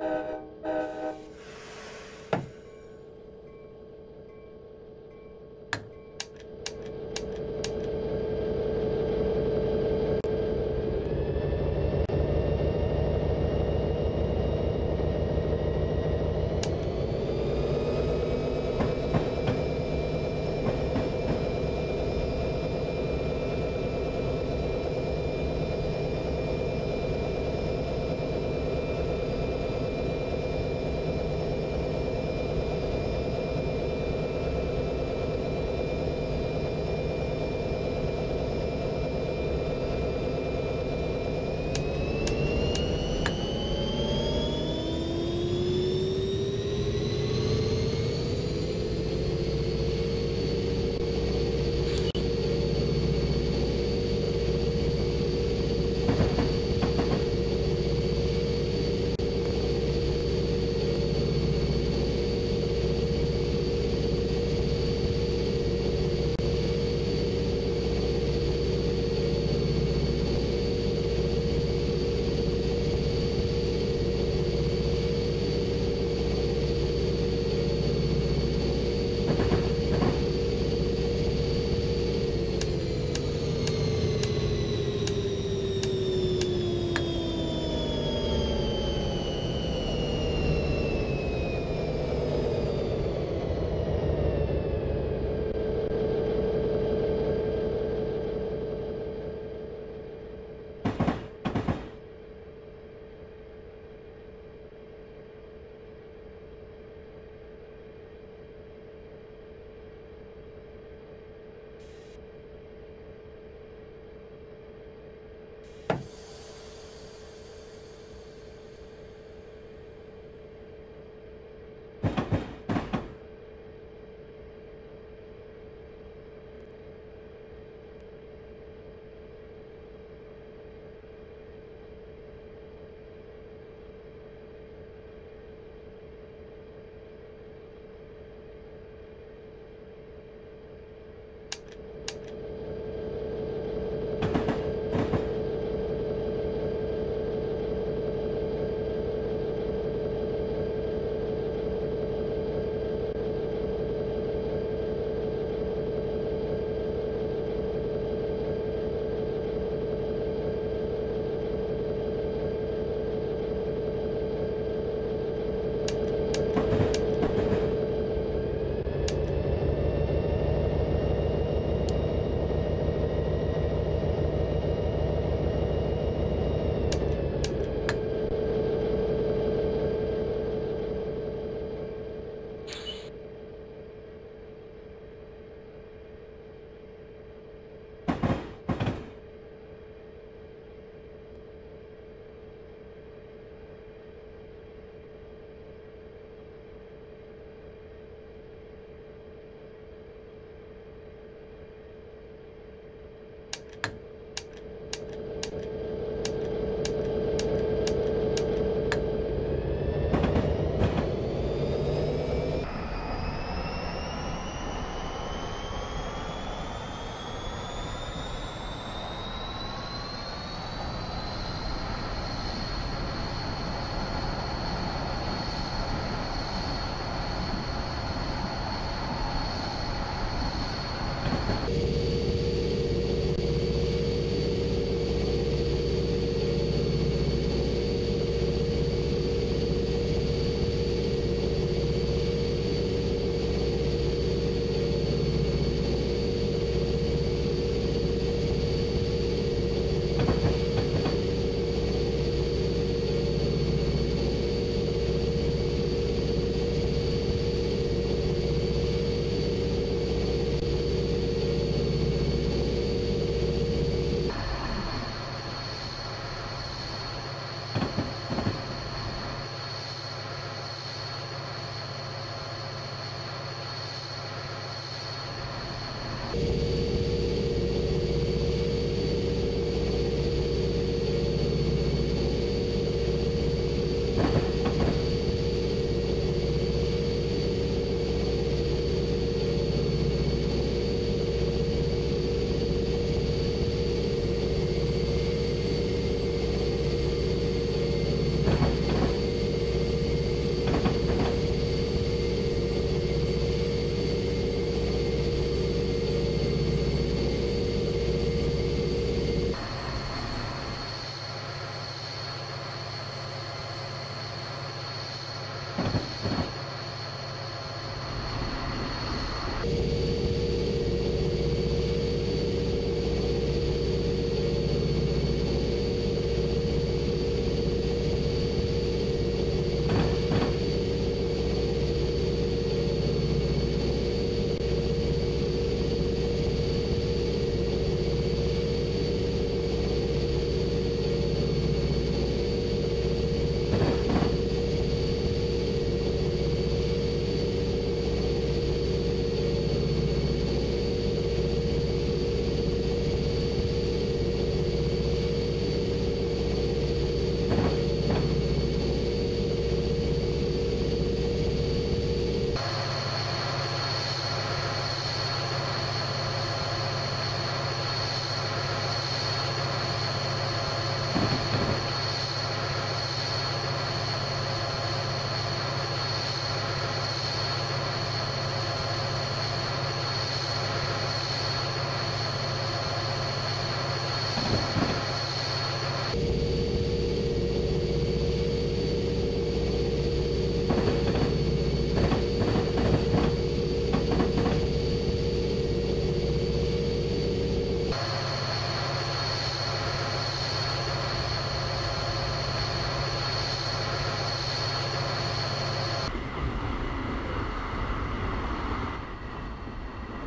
Thank you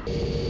you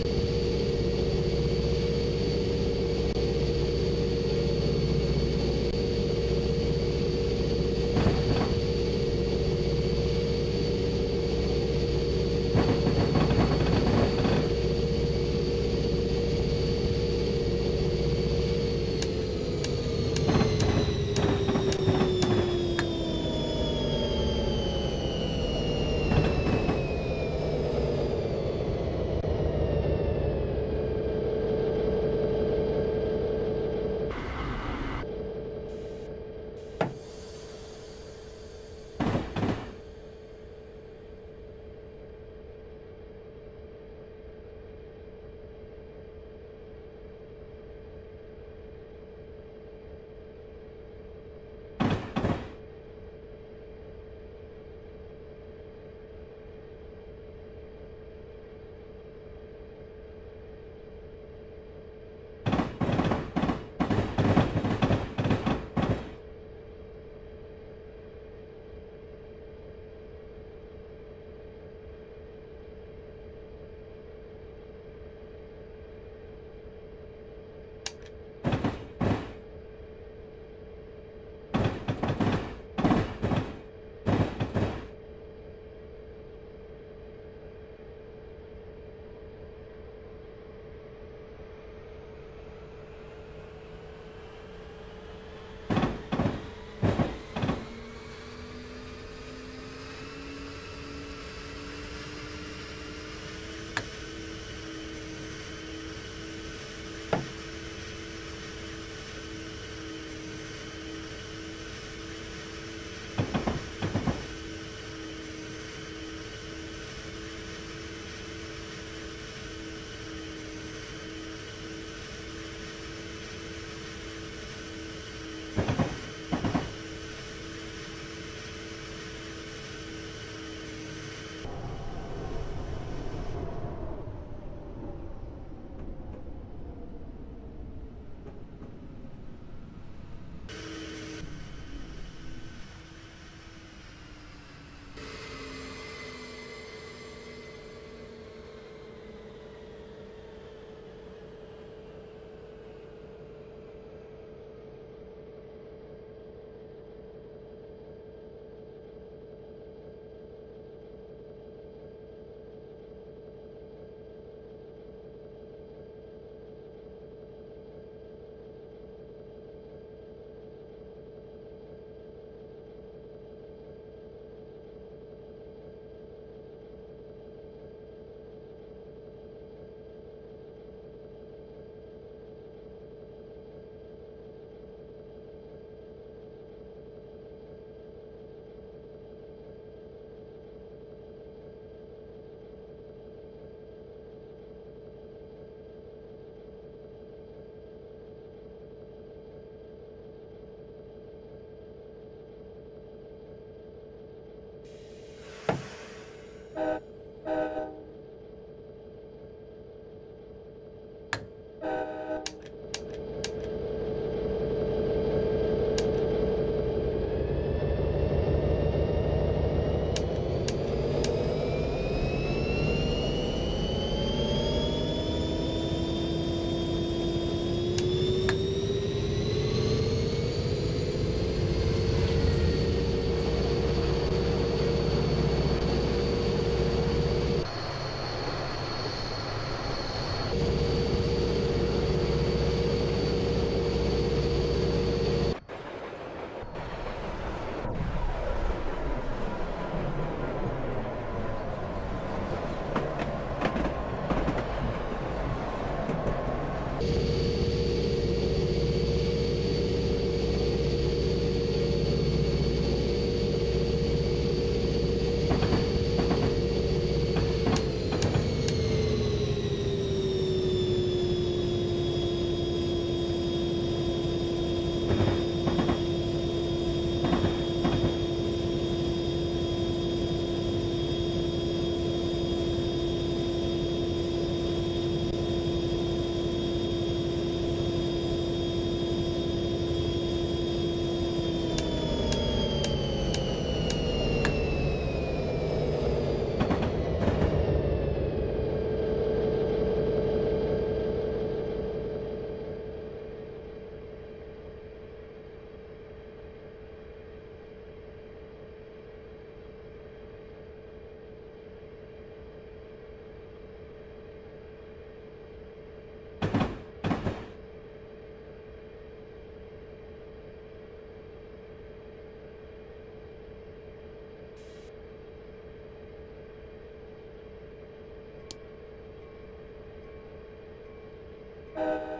you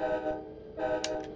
Thank you.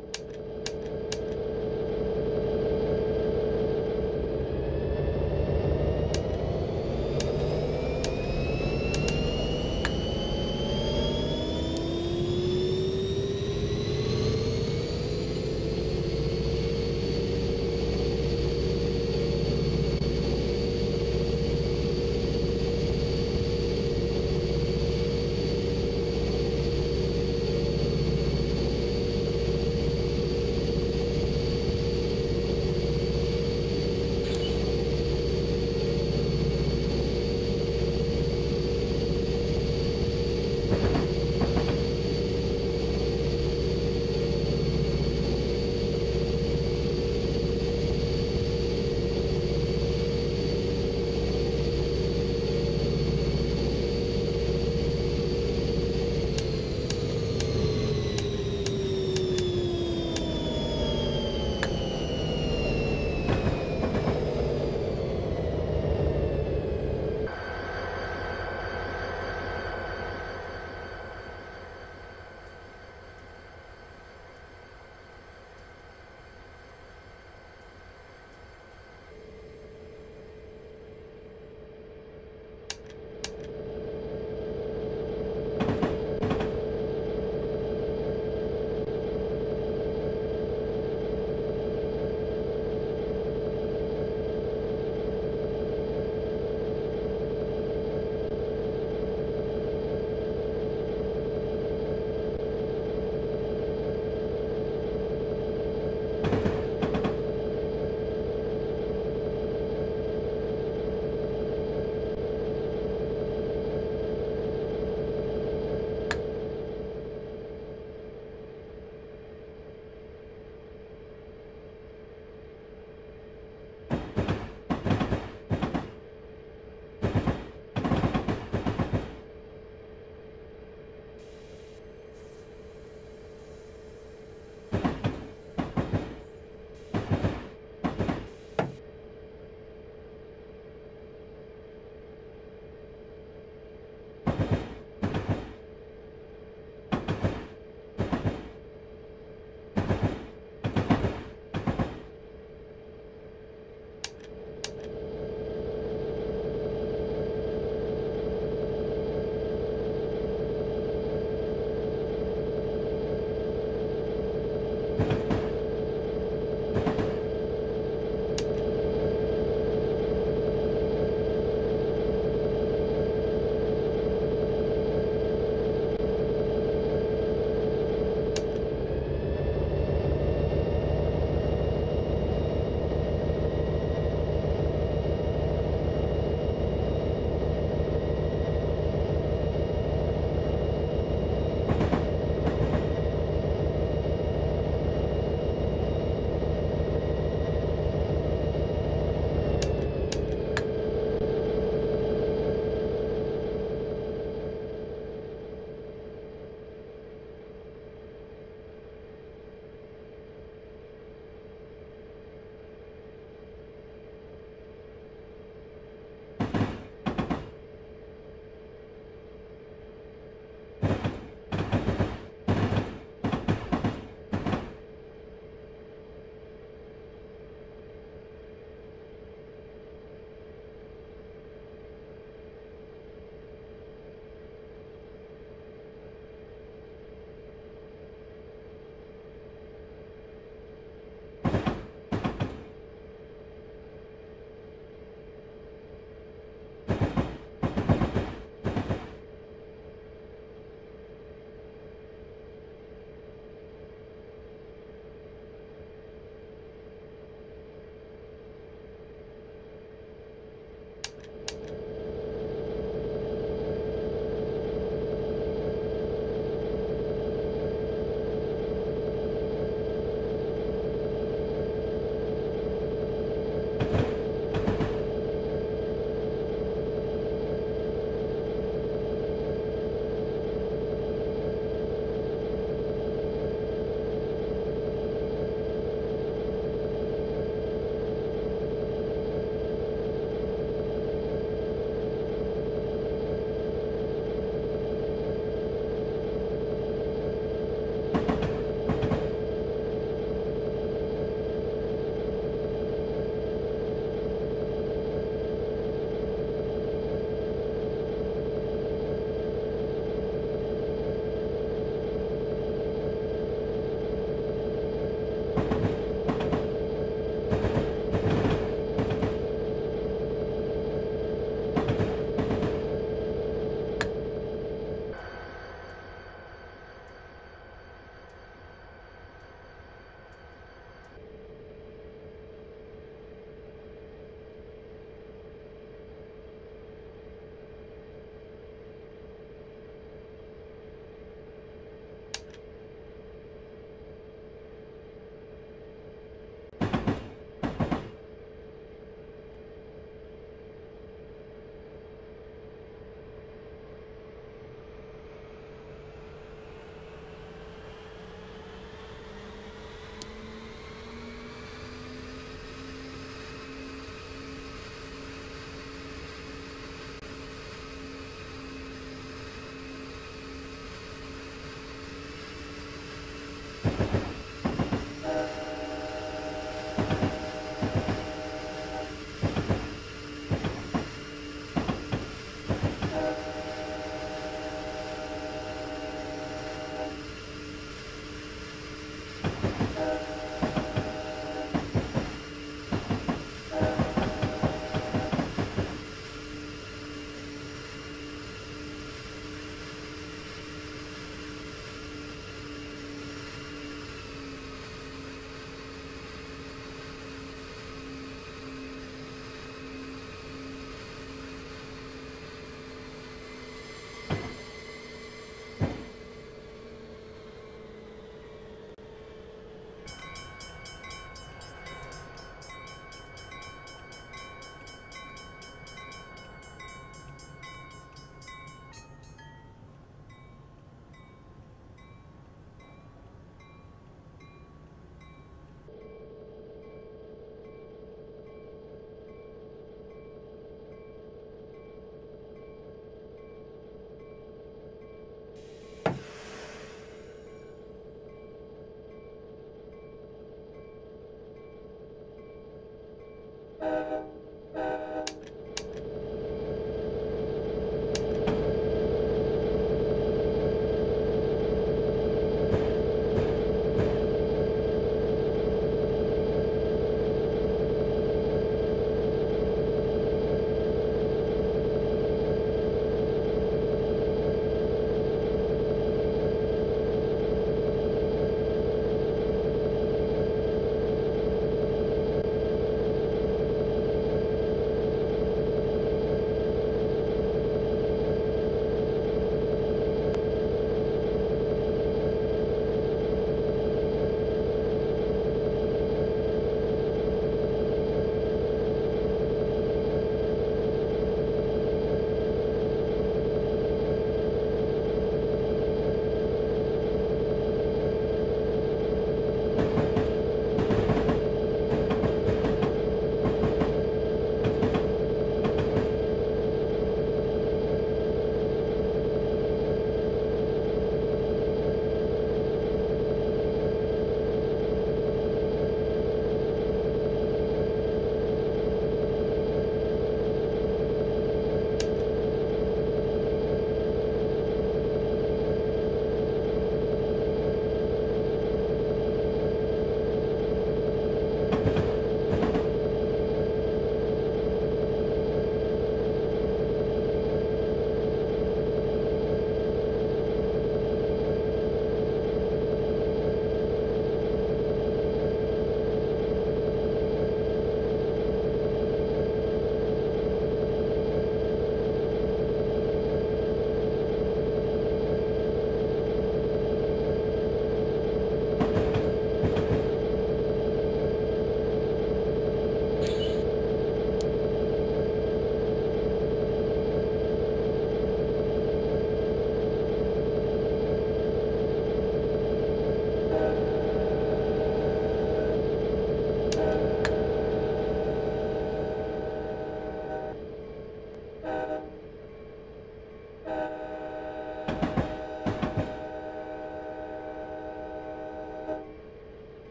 Thank you.